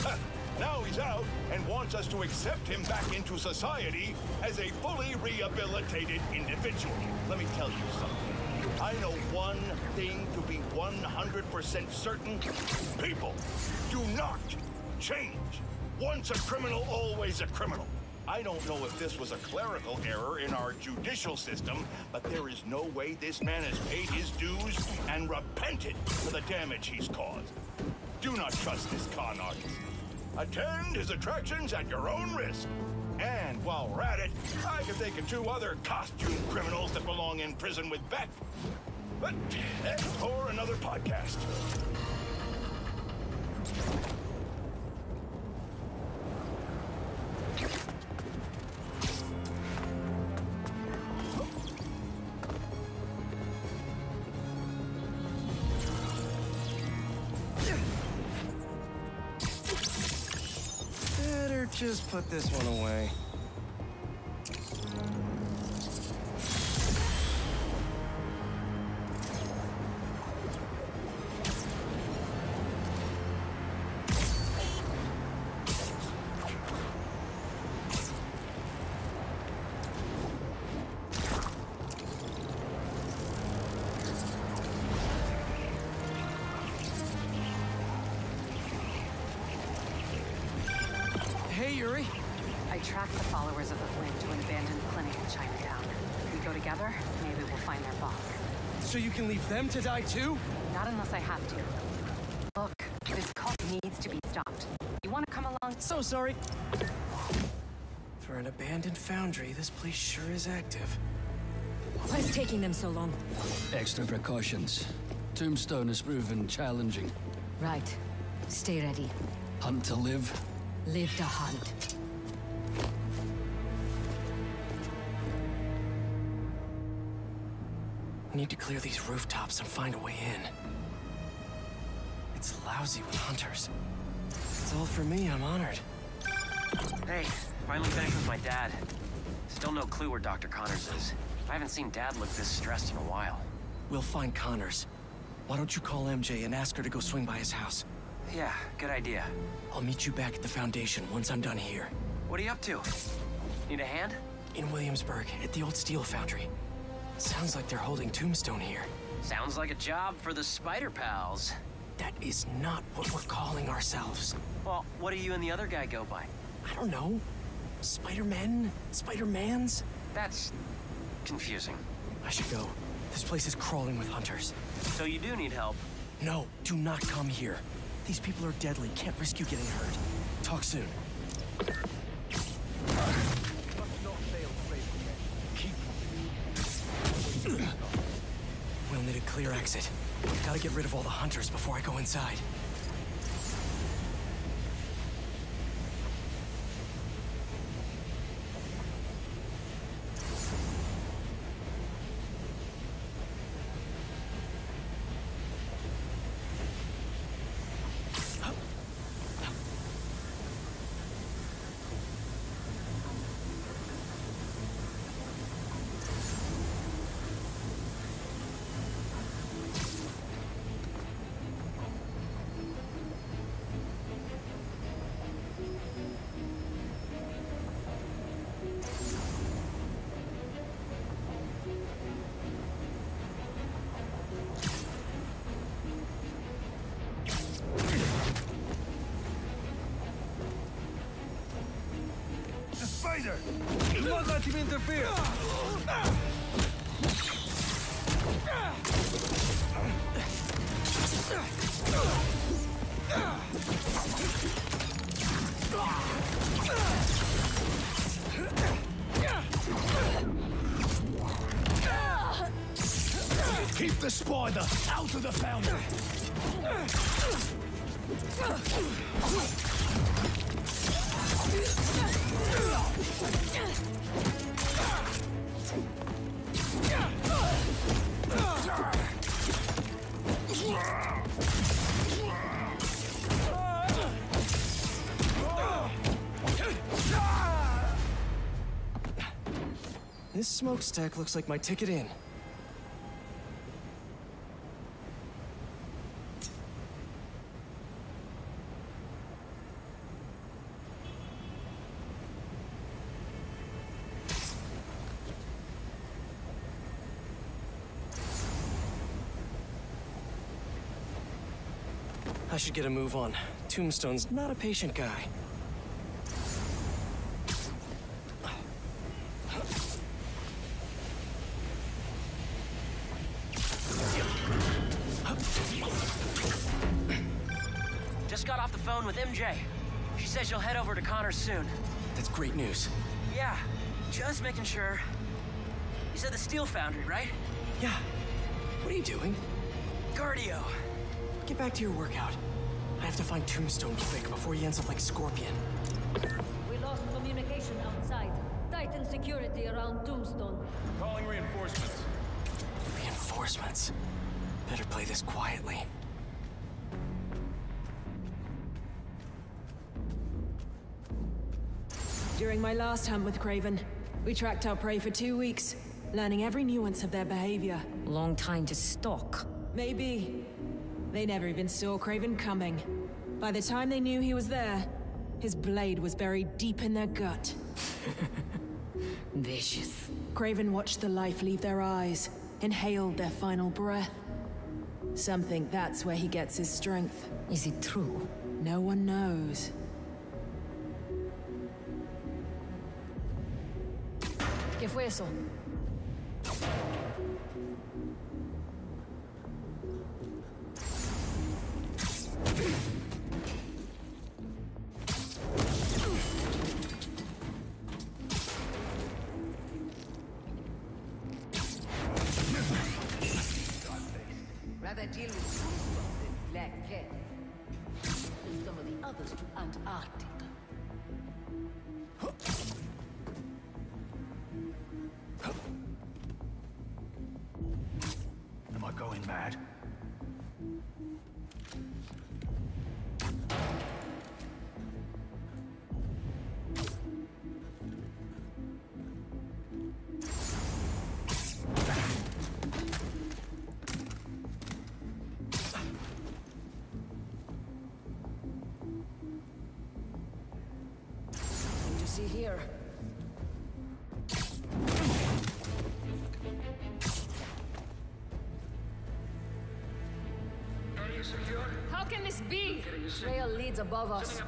Now he's out and wants us to accept him back into society as a fully rehabilitated individual. Let me tell you something. I know one thing to be 100% certain. People do not change. Once a criminal, always a criminal. I don't know if this was a clerical error in our judicial system, but there is no way this man has paid his dues and repented for the damage he's caused. Do not trust this con artist. Attend his attractions at your own risk. And while we're at it, I can think of two other costume criminals that belong in prison with Beck. But eh, that's for another podcast. Put this one away. So you can leave them to die too? Not unless I have to. Look, this cult needs to be stopped. You want to come along? So sorry. For an abandoned foundry, this place sure is active. What's taking them so long? Extra precautions. Tombstone has proven challenging. Right. Stay ready. Hunt to live. Live to hunt. Need to clear these rooftops and find a way in. It's lousy with hunters. It's all for me, I'm honored. Hey, finally finished with my dad. Still no clue where Dr. Connors is. I haven't seen Dad look this stressed in a while. We'll find Connors. Why don't you call MJ and ask her to go swing by his house? Yeah, good idea. I'll meet you back at the Foundation once I'm done here. What are you up to? Need a hand? In Williamsburg, at the old steel foundry. Sounds like they're holding Tombstone here. Sounds like a job for the Spider Pals. That is not what we're calling ourselves. Well, what do you and the other guy go by? I don't know. Spider-Men? Spider-Mans? That's confusing. I should go. This place is crawling with hunters. So you do need help? No, do not come here. These people are deadly. Can't risk you getting hurt. Talk soon. We'll need a clear exit. Gotta get rid of all the hunters before I go inside. Spider! Do not let him interfere! This smokestack looks like my ticket in. I should get a move on. Tombstone's not a patient guy. Head over to Connors soon. That's great news. Yeah, just making sure. You said the steel foundry, right? Yeah. What are you doing? Cardio. Get back to your workout. I have to find Tombstone quick before he ends up like Scorpion. We lost communication outside. Tighten security around Tombstone. Calling reinforcements. Reinforcements. Better play this quietly. During my last hunt with Kraven, we tracked our prey for two weeks, learning every nuance of their behavior. Long time to stalk. Maybe. They never even saw Kraven coming. By the time they knew he was there, his blade was buried deep in their gut. Vicious. Kraven watched the life leave their eyes, inhaled their final breath. Some think that's where he gets his strength. Is it true? No one knows. Fue? Above us.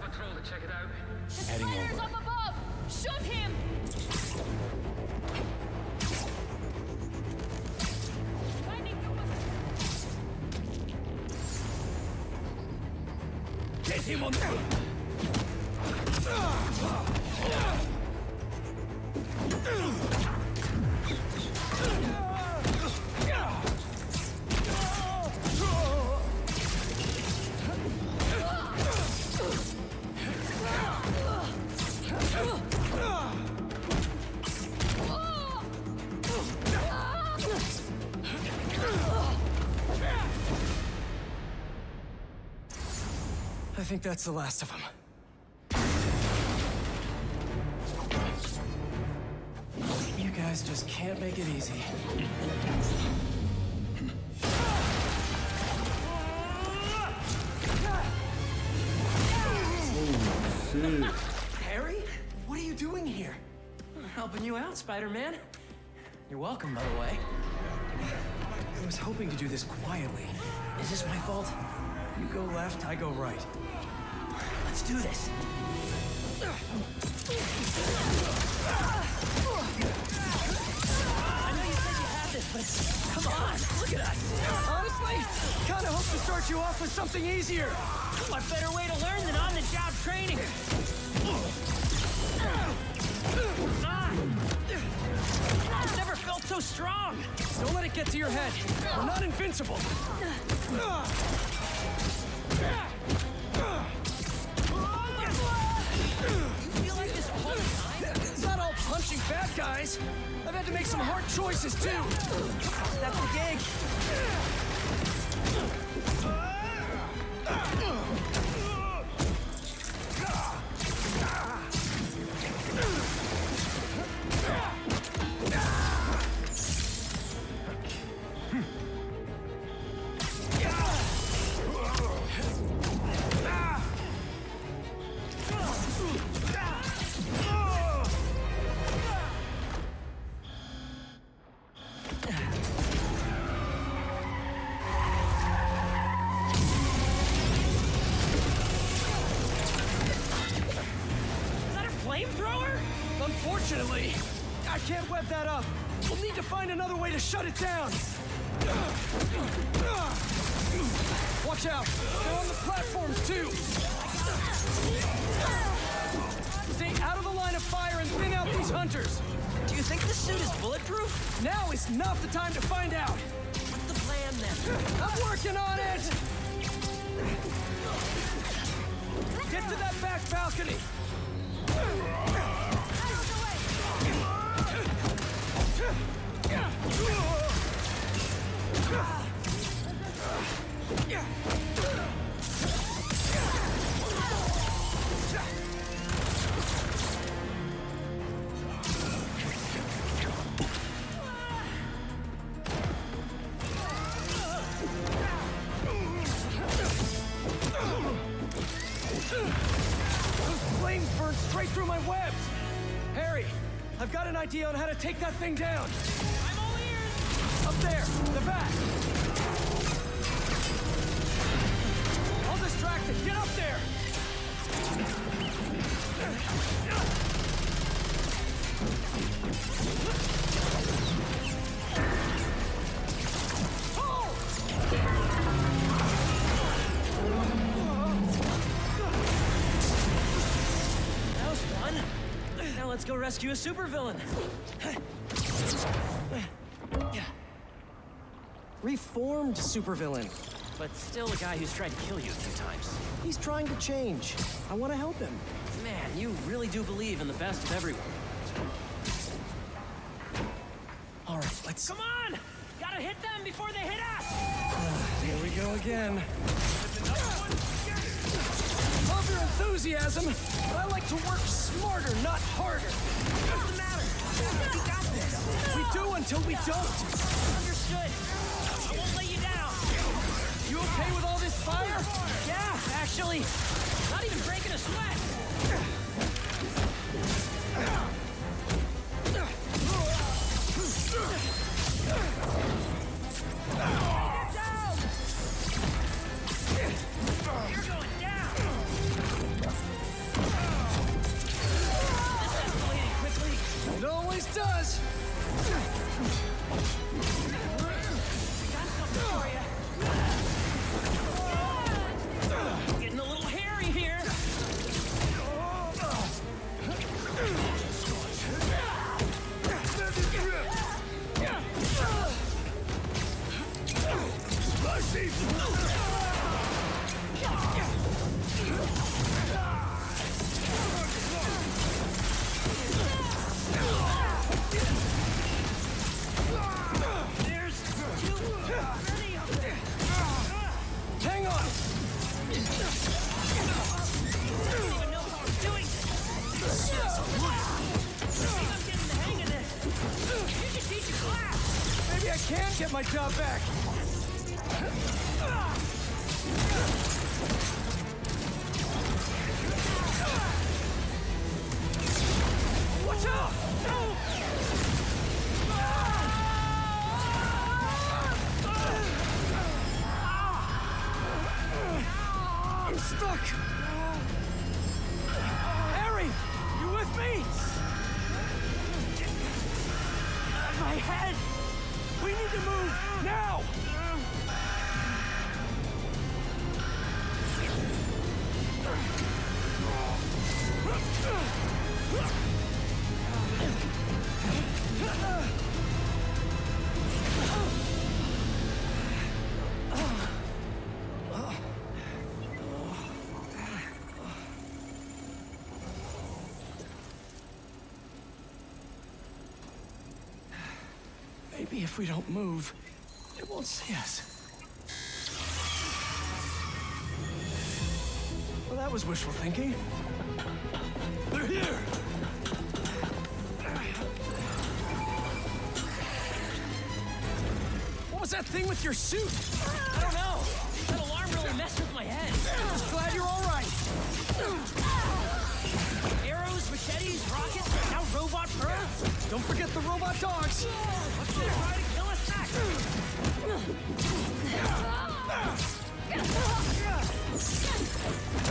Think that's the last of them. You guys just can't make it easy. Shit. Harry? What are you doing here? Helping you out, Spider-Man. You're welcome, by the way. I was hoping to do this quietly. Is this my fault? You go left, I go right. Do this. I know you said you had this, but come on, look at us. Honestly, kinda hope to start you off with something easier. What better way to learn than on-the-job training? Ah! I've never felt so strong. Don't let it get to your head. We're not invincible. Not bad guys. I've had to make some hard choices too. That's the gig. Idea on how to take that thing down. Rescue a supervillain. Reformed supervillain. But still a guy who's tried to kill you a few times. He's trying to change. I want to help him. Man, you really do believe in the best of everyone. All right, let's. Come on! Gotta hit them before they hit us! Here we go again. Love your enthusiasm, but I like to work smarter, not harder. What's the matter? We got this. We do until we don't. Understood. I won't let you down. You okay with all this fire? Yeah, actually. Not even breaking a sweat. My job back. We don't move, it won't see us. Well, that was wishful thinking. They're here! What was that thing with your suit? I don't know. That alarm really messed with my head. I'm just glad you're all right. Arrows, machetes, rockets, now robot birds. Don't forget the robot dogs. What's 你死啊，我们干，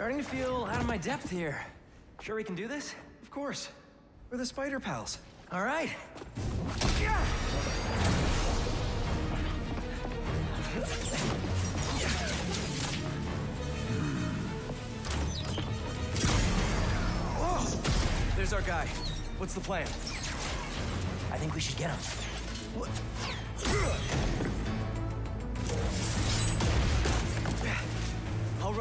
Starting to feel out of my depth here. Sure we can do this? Of course. We're the Spider Pals. All right. Whoa! There's our guy. What's the plan? I think we should get him. I'll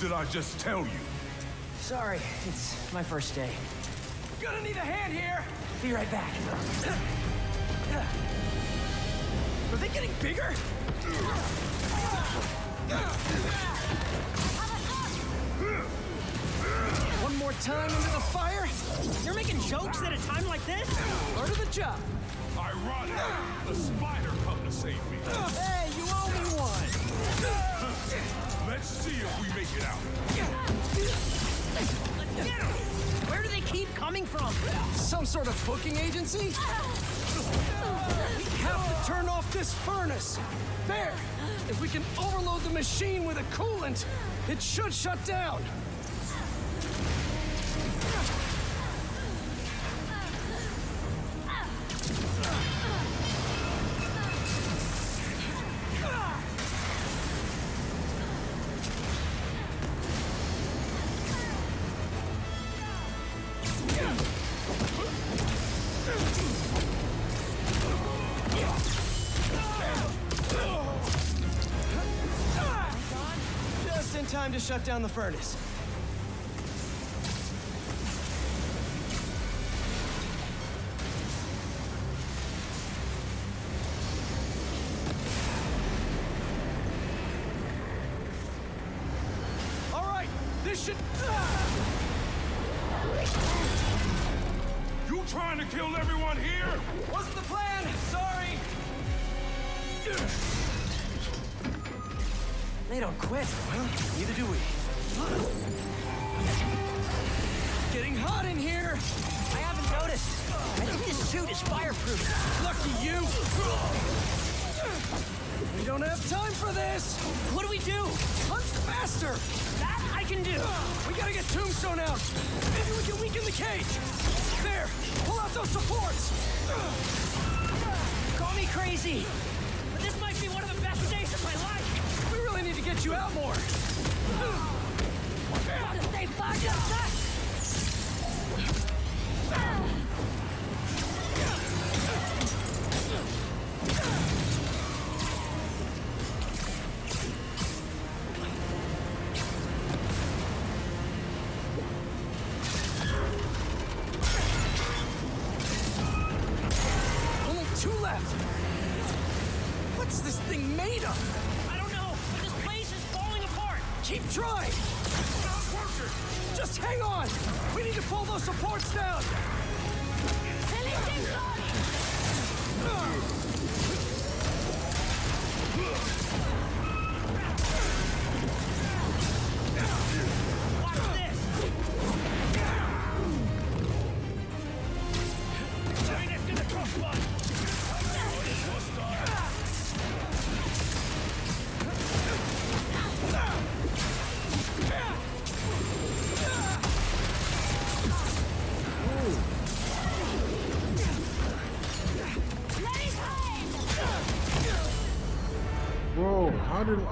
Did I just tell you? Sorry, it's my first day. Gonna need a hand here! Be right back. Are they getting bigger? One more time into the fire? You're making jokes at a time like this? Part of the job. Ironic. The spider come to save me. Hey, you owe me one! Let's see if we make it out. Get 'em! Where do they keep coming from? Some sort of booking agency? We have to turn off this furnace. There! If we can overload the machine with a coolant, it should shut down. Shut down the furnace.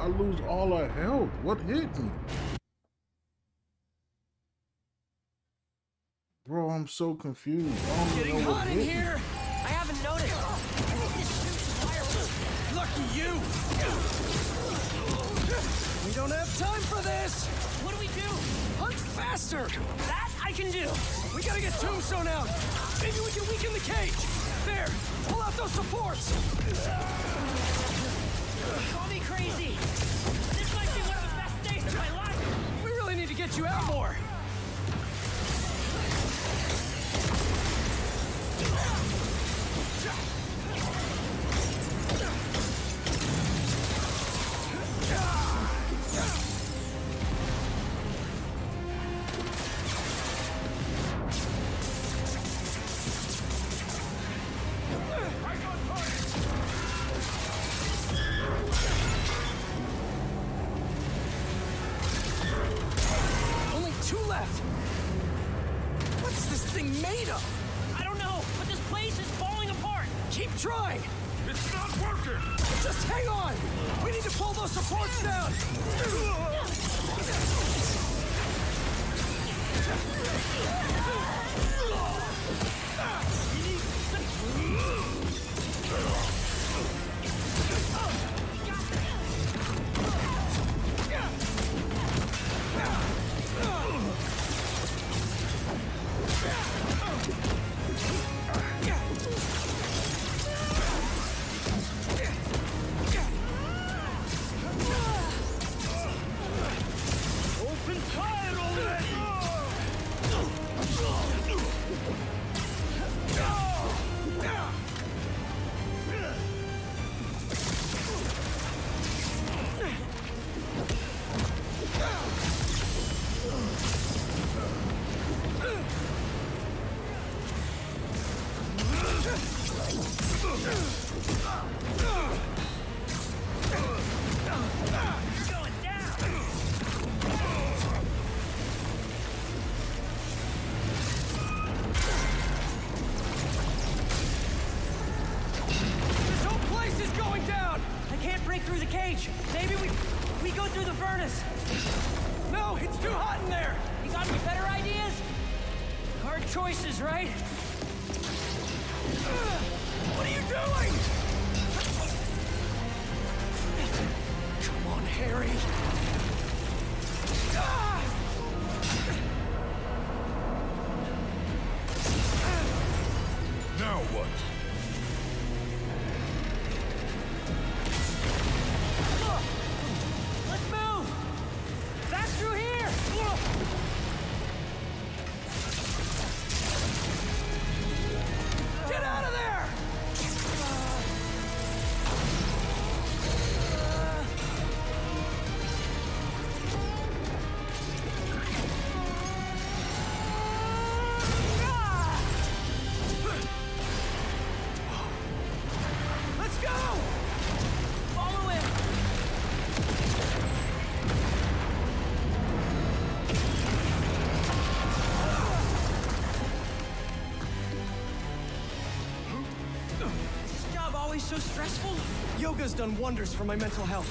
I lose all our health? What hit me? Bro, I'm so confused. I don't Getting even know what hot in hit me. here. I haven't noticed. I think this suit's wireless. Lucky you. We don't have time for this. What do we do? Punch faster. That I can do. We gotta get Tombstone out. Maybe we can weaken the cage. There. Pull out those supports. Crazy. This might be one of the best days of my life. We really need to get you out more. Yoga's done wonders for my mental health.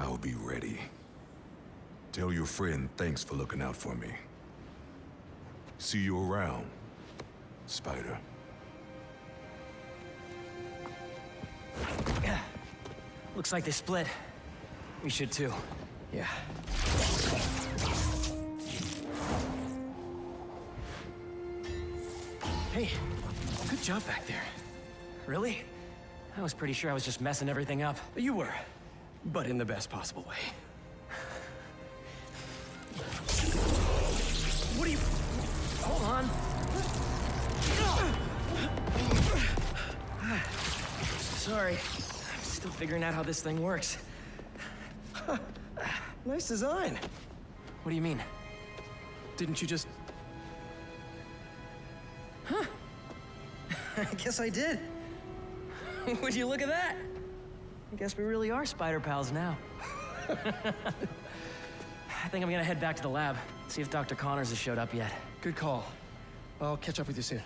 I'll be ready. Tell your friend thanks for looking out for me. See you around, Spider. Yeah. Looks like they split. We should too. Yeah. Hey, good job back there. Really? I was pretty sure I was just messing everything up. But you were but in the best possible way. What are you... Hold on. Sorry. I'm still figuring out how this thing works. Nice design. What do you mean? Didn't you just... Huh? I guess I did. Would you look at that? I guess we really are spider pals now. I think I'm gonna head back to the lab, see if Dr. Connors has showed up yet. Good call. I'll catch up with you soon.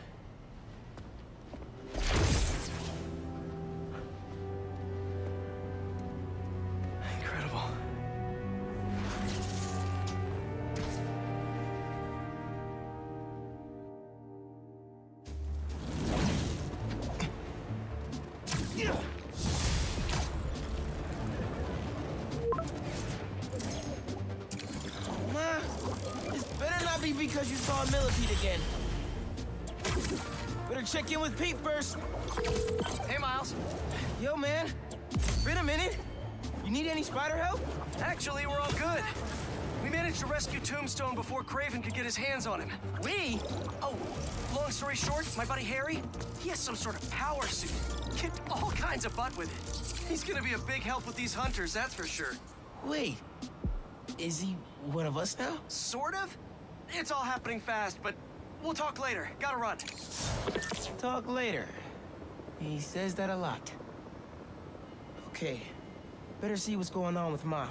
Kinds of butt with it. He's gonna be a big help with these hunters, that's for sure. Wait. Is he one of us now? Sort of? It's all happening fast, but we'll talk later. Gotta run. Talk later. He says that a lot. Okay. Better see what's going on with Ma.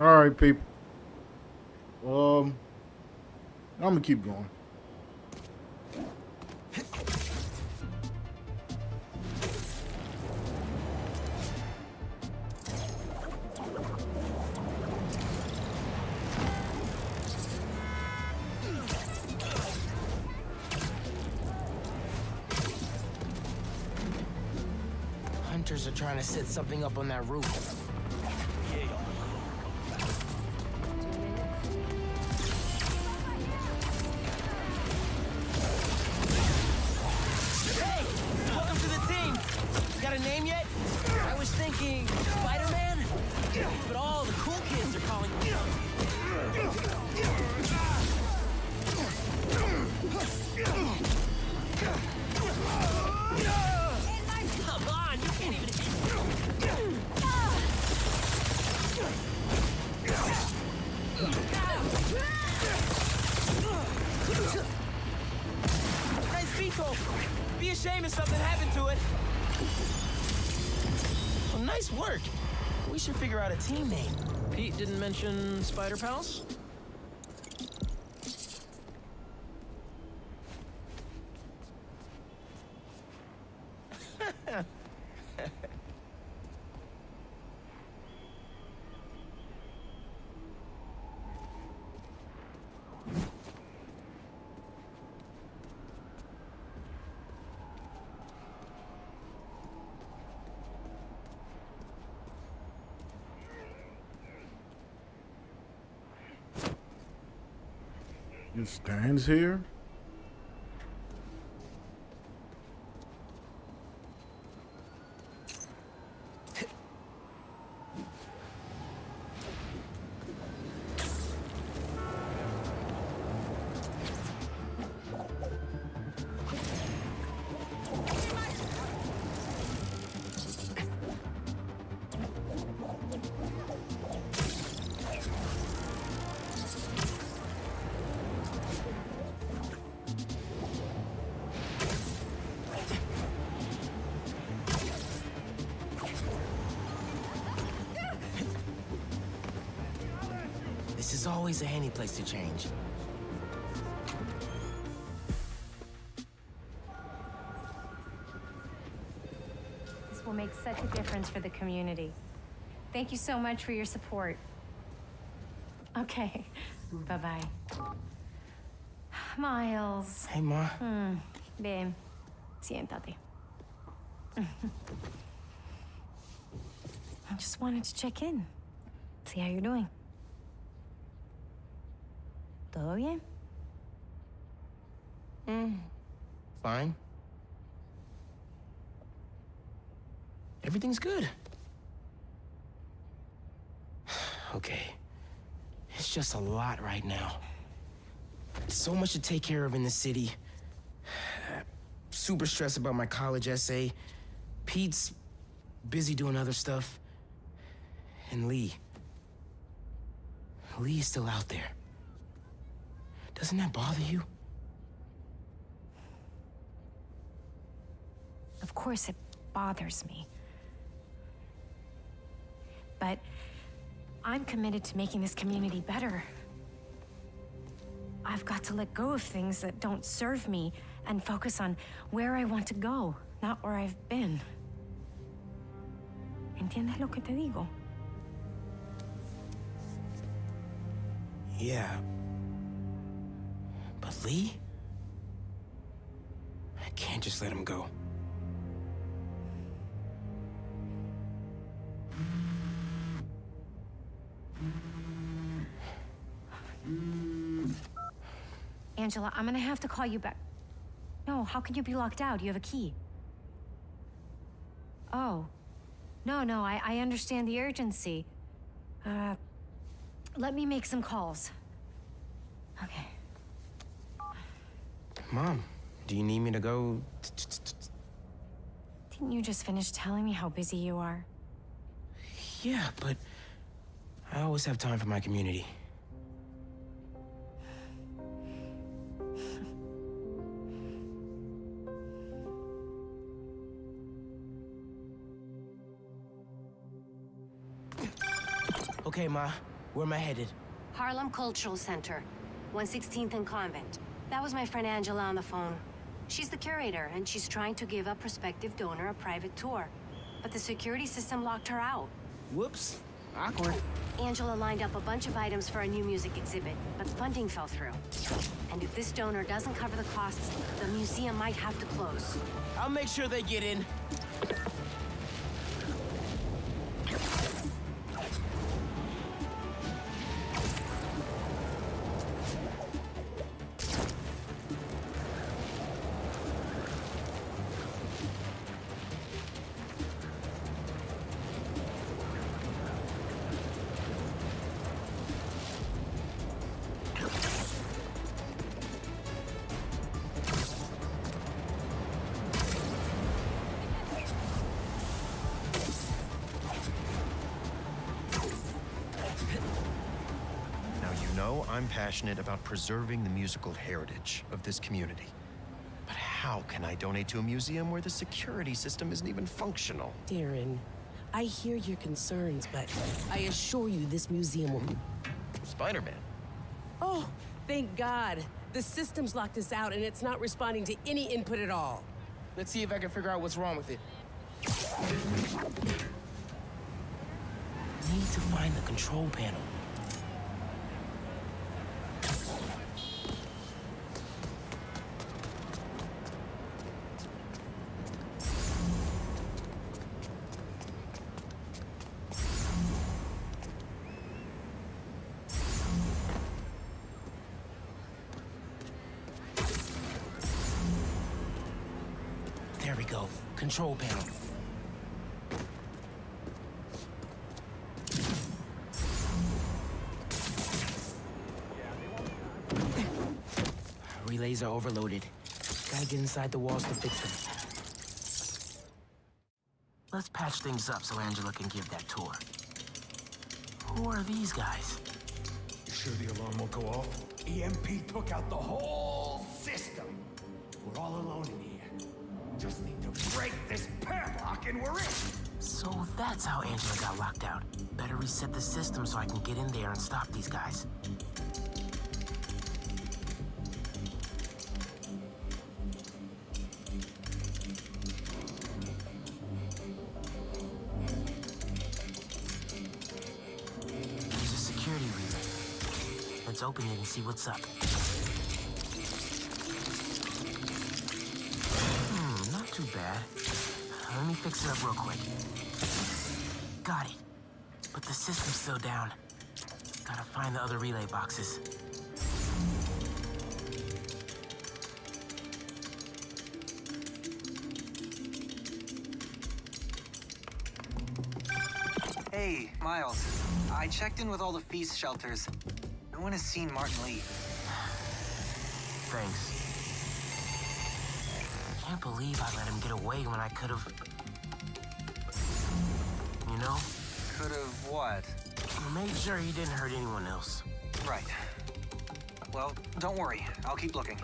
All right, people. Um, I'm gonna keep going. Hunters are trying to set something up on that roof. Mention Spider Pals? Stands here? Always a handy place to change. This will make such a difference for the community. Thank you so much for your support. Okay, bye-bye. Miles. Hey, Ma. Hmm. Ven, siéntate. I just wanted to check in. See how you're doing. ¿Todo bien? Mm, fine. Everything's good. okay. It's just a lot right now. So much to take care of in the city. Super stressed about my college essay. Pete's busy doing other stuff. And Lee. Lee's still out there. Doesn't that bother you? Of course it bothers me. But I'm committed to making this community better. I've got to let go of things that don't serve me and focus on where I want to go, not where I've been. ¿Entiendes lo que te digo? Yeah. Lee? I can't just let him go. Angela, I'm gonna have to call you back. No, how can you be locked out? You have a key. Oh. No, no, I, I understand the urgency. Uh, let me make some calls. Okay. Mom, do you need me to go? Didn't you just finish telling me how busy you are? Yeah, but I always have time for my community. Okay, Ma, where am I headed? Harlem Cultural Center, 116th and Convent. That was my friend Angela on the phone. She's the curator, and she's trying to give a prospective donor a private tour. But the security system locked her out. Whoops. Awkward. Angela lined up a bunch of items for a new music exhibit, but funding fell through. And if this donor doesn't cover the costs, the museum might have to close. I'll make sure they get in. Passionate about preserving the musical heritage of this community. But how can I donate to a museum where the security system isn't even functional? Darren, I hear your concerns, but I assure you this museum will be. Spider-Man. Oh, thank God. The system's locked us out and it's not responding to any input at all. Let's see if I can figure out what's wrong with it. Need to find the control panel. Control panel. Relays are overloaded. Gotta get inside the walls to fix them. Let's patch things up so Angela can give that tour. Who are these guys? You sure the alarm won't go off? EMP took out the whole Angela got locked out. Better reset the system so I can get in there and stop these guys. There's a security relay. Let's open it and see what's up. Hmm, not too bad. Let me fix it up real quick. Still down. Gotta find the other relay boxes. Hey, Miles. I checked in with all the feast shelters. No one has seen Martin leave. Thanks. I can't believe I let him get away when I could Made sure he didn't hurt anyone else. Right. Well, don't worry. I'll keep looking.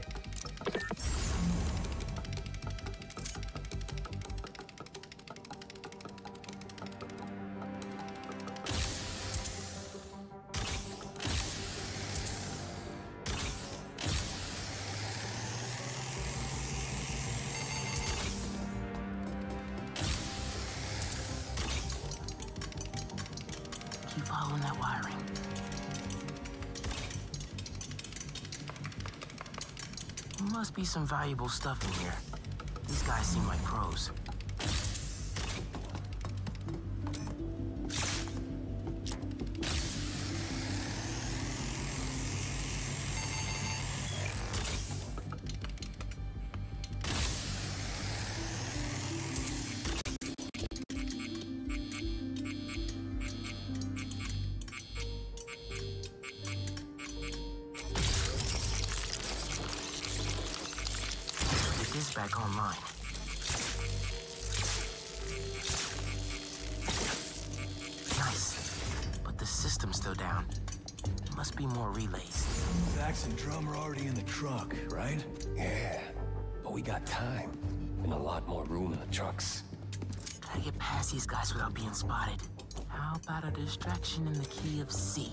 Must be some valuable stuff in here. These guys seem like pros. Got time. And a lot more room in the trucks. Gotta get past these guys without being spotted. How about a distraction in the key of C?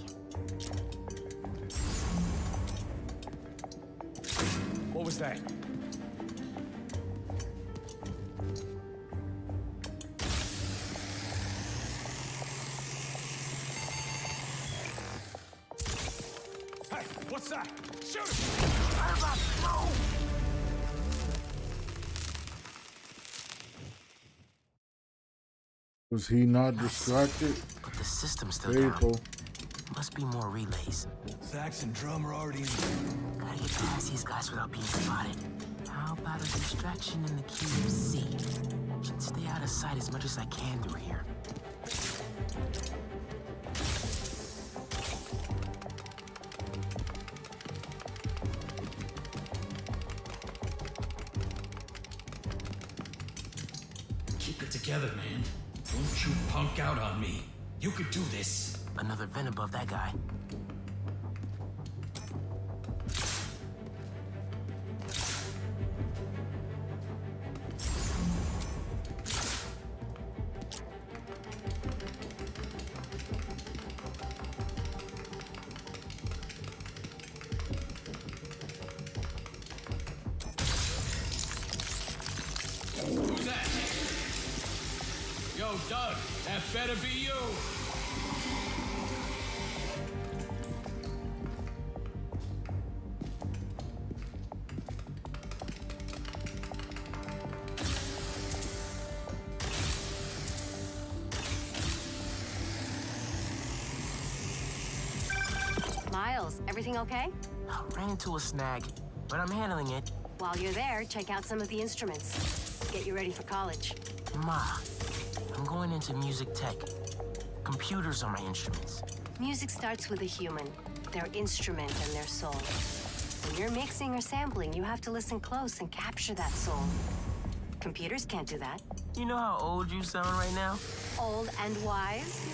What was that? Was he not distracted? But the system's still Faithful. down. Must be more relays. Sax and drum are already in the... Gotta get past these guys without being spotted. How about a distraction in the key of C? Should stay out of sight as much as I can through here. You could do this. Another vent above that guy. Who's that? Yo, Doug, that better be everything okay? Ran into a snag, but I'm handling it. While you're there, check out some of the instruments. Get you ready for college. Ma, I'm going into music tech. Computers are my instruments. Music starts with a human, their instrument and their soul. When you're mixing or sampling, you have to listen close and capture that soul. Computers can't do that. You know how old you sound right now? Old and wise,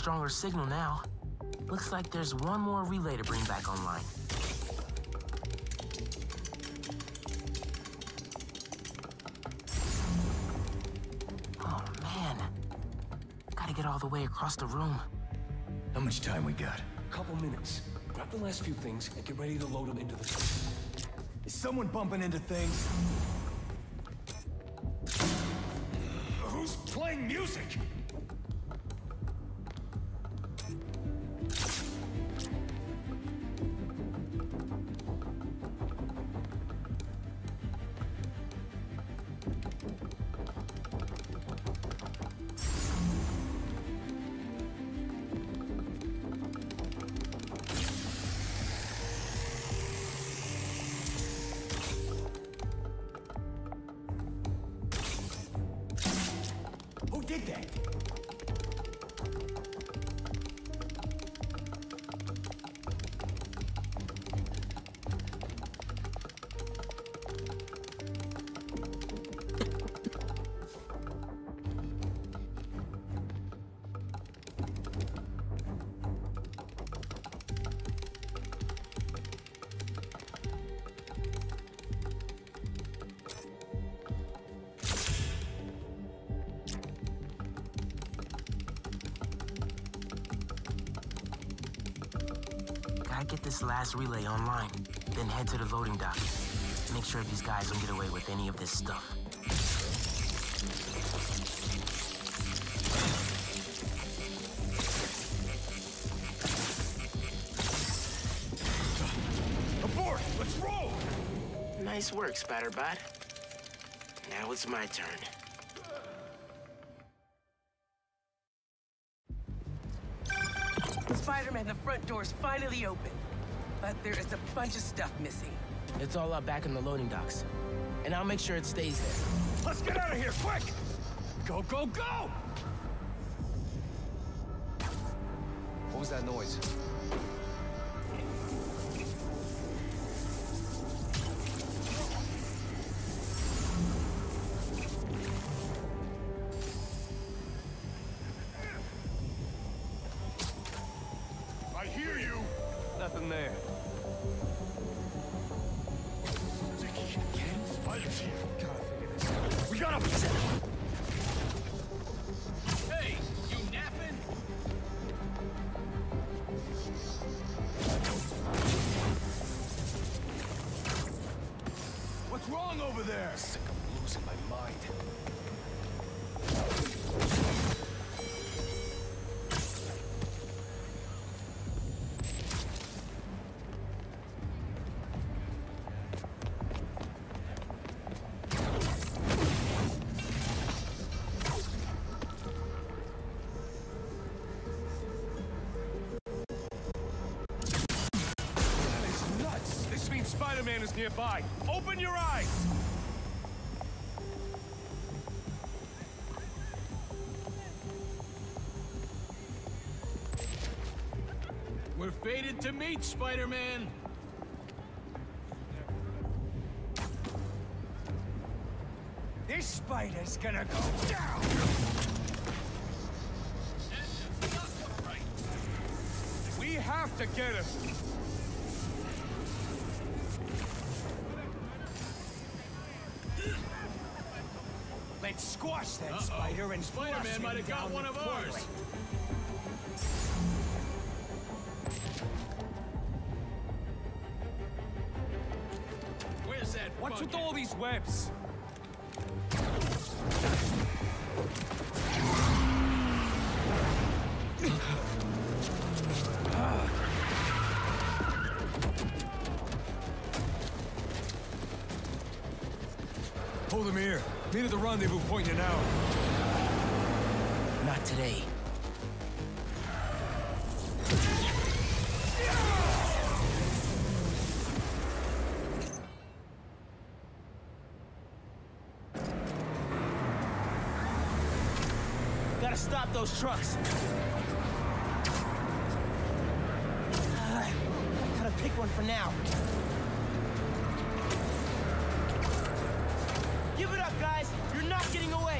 stronger signal now. Looks like there's one more relay to bring back online. Oh man, gotta get all the way across the room. How much time we got? Couple minutes. Grab the last few things and get ready to load them into the... Is someone bumping into things? This last relay online, then head to the loading dock. Make sure these guys don't get away with any of this stuff. Abort! Let's roll! Nice work, Spider-Bot. Now it's my turn. Spider-Man, the front door's finally open. But there is a bunch of stuff missing. It's all up back in the loading docks. And I'll make sure it stays there. Let's get out of here, quick! Go, go, go! What was that noise? nearby. Open your eyes! We're fated to meet, Spider-Man! This spider's gonna go down! We have to get him! Squash that spider and Spider-Man might have got one of ours! Where's that What's with all these webs? Hold him here. Meet at the rendezvous point in an hour. Not today. Gotta stop those trucks. Uh, gotta pick one for now. Give it up, guys! You're not getting away!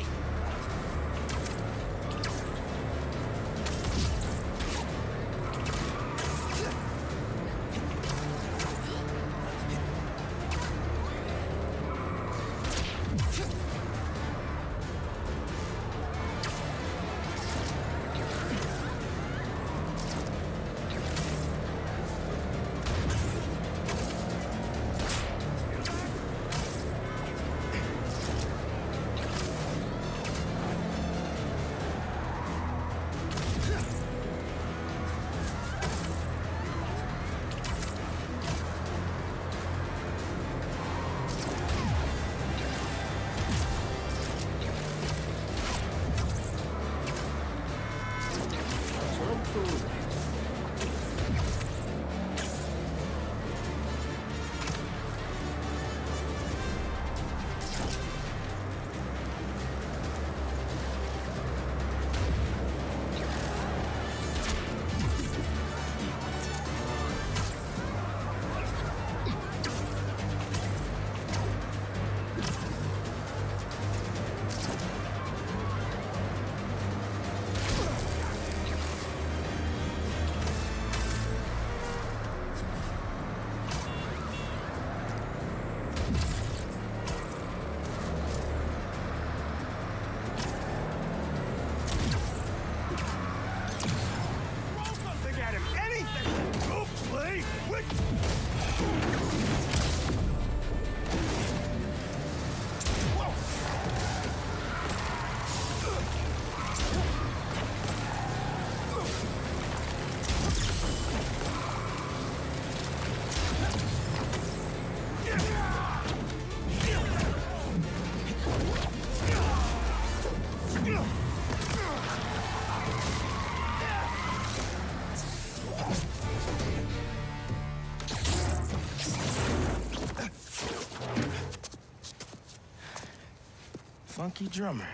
Funky drummer.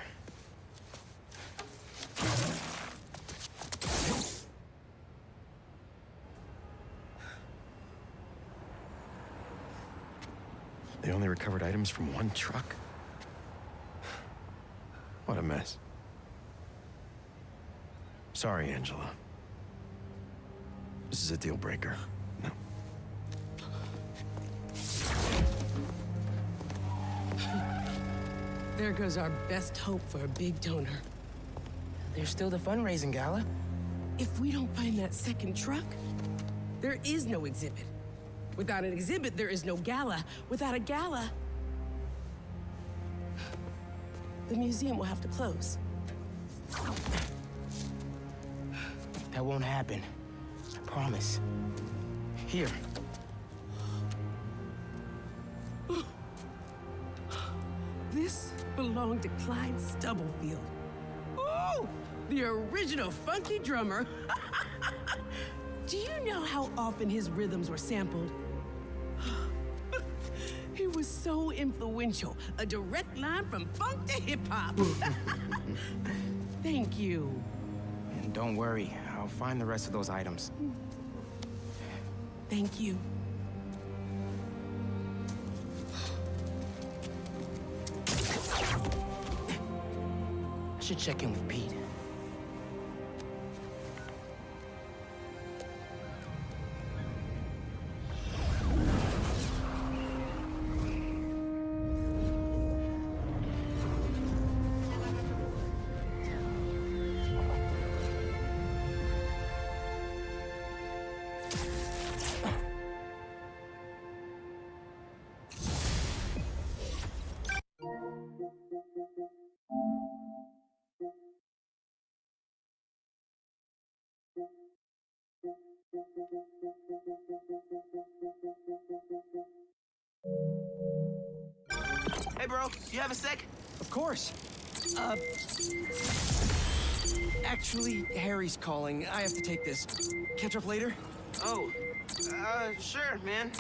They only recovered items from one truck? What a mess. Sorry, Angela. This is a deal breaker. Goes our best hope for a big donor. There's still the fundraising gala. If we don't find that second truck, there is no exhibit. Without an exhibit, there is no gala. Without a gala, the museum will have to close. That won't happen. I promise. Here. Clyde Stubblefield. Ooh, the original funky drummer. Do you know how often his rhythms were sampled? he was so influential, a direct line from funk to hip hop. Thank you. And don't worry, I'll find the rest of those items. Thank you. Should check in with Pete. Have a sec? Of course. Uh. Actually, Harry's calling. I have to take this. Catch up later? Oh, uh, sure, man.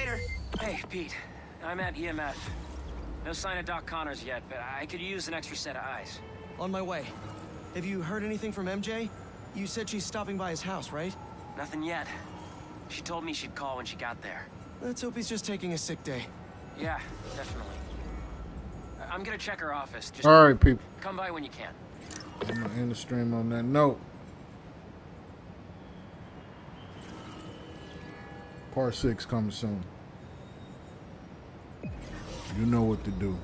Later. Hey, Pete. I'm at EMF. No sign of Doc Connors yet, but I could use an extra set of eyes. On my way. Have you heard anything from MJ? You said she's stopping by his house, right? Nothing yet. She told me she'd call when she got there. Let's hope he's just taking a sick day. Yeah, definitely. I- I'm gonna check her office. Just All right, people. Come by when you can. I'm gonna end the stream on that note. Part six coming soon. You know what to do.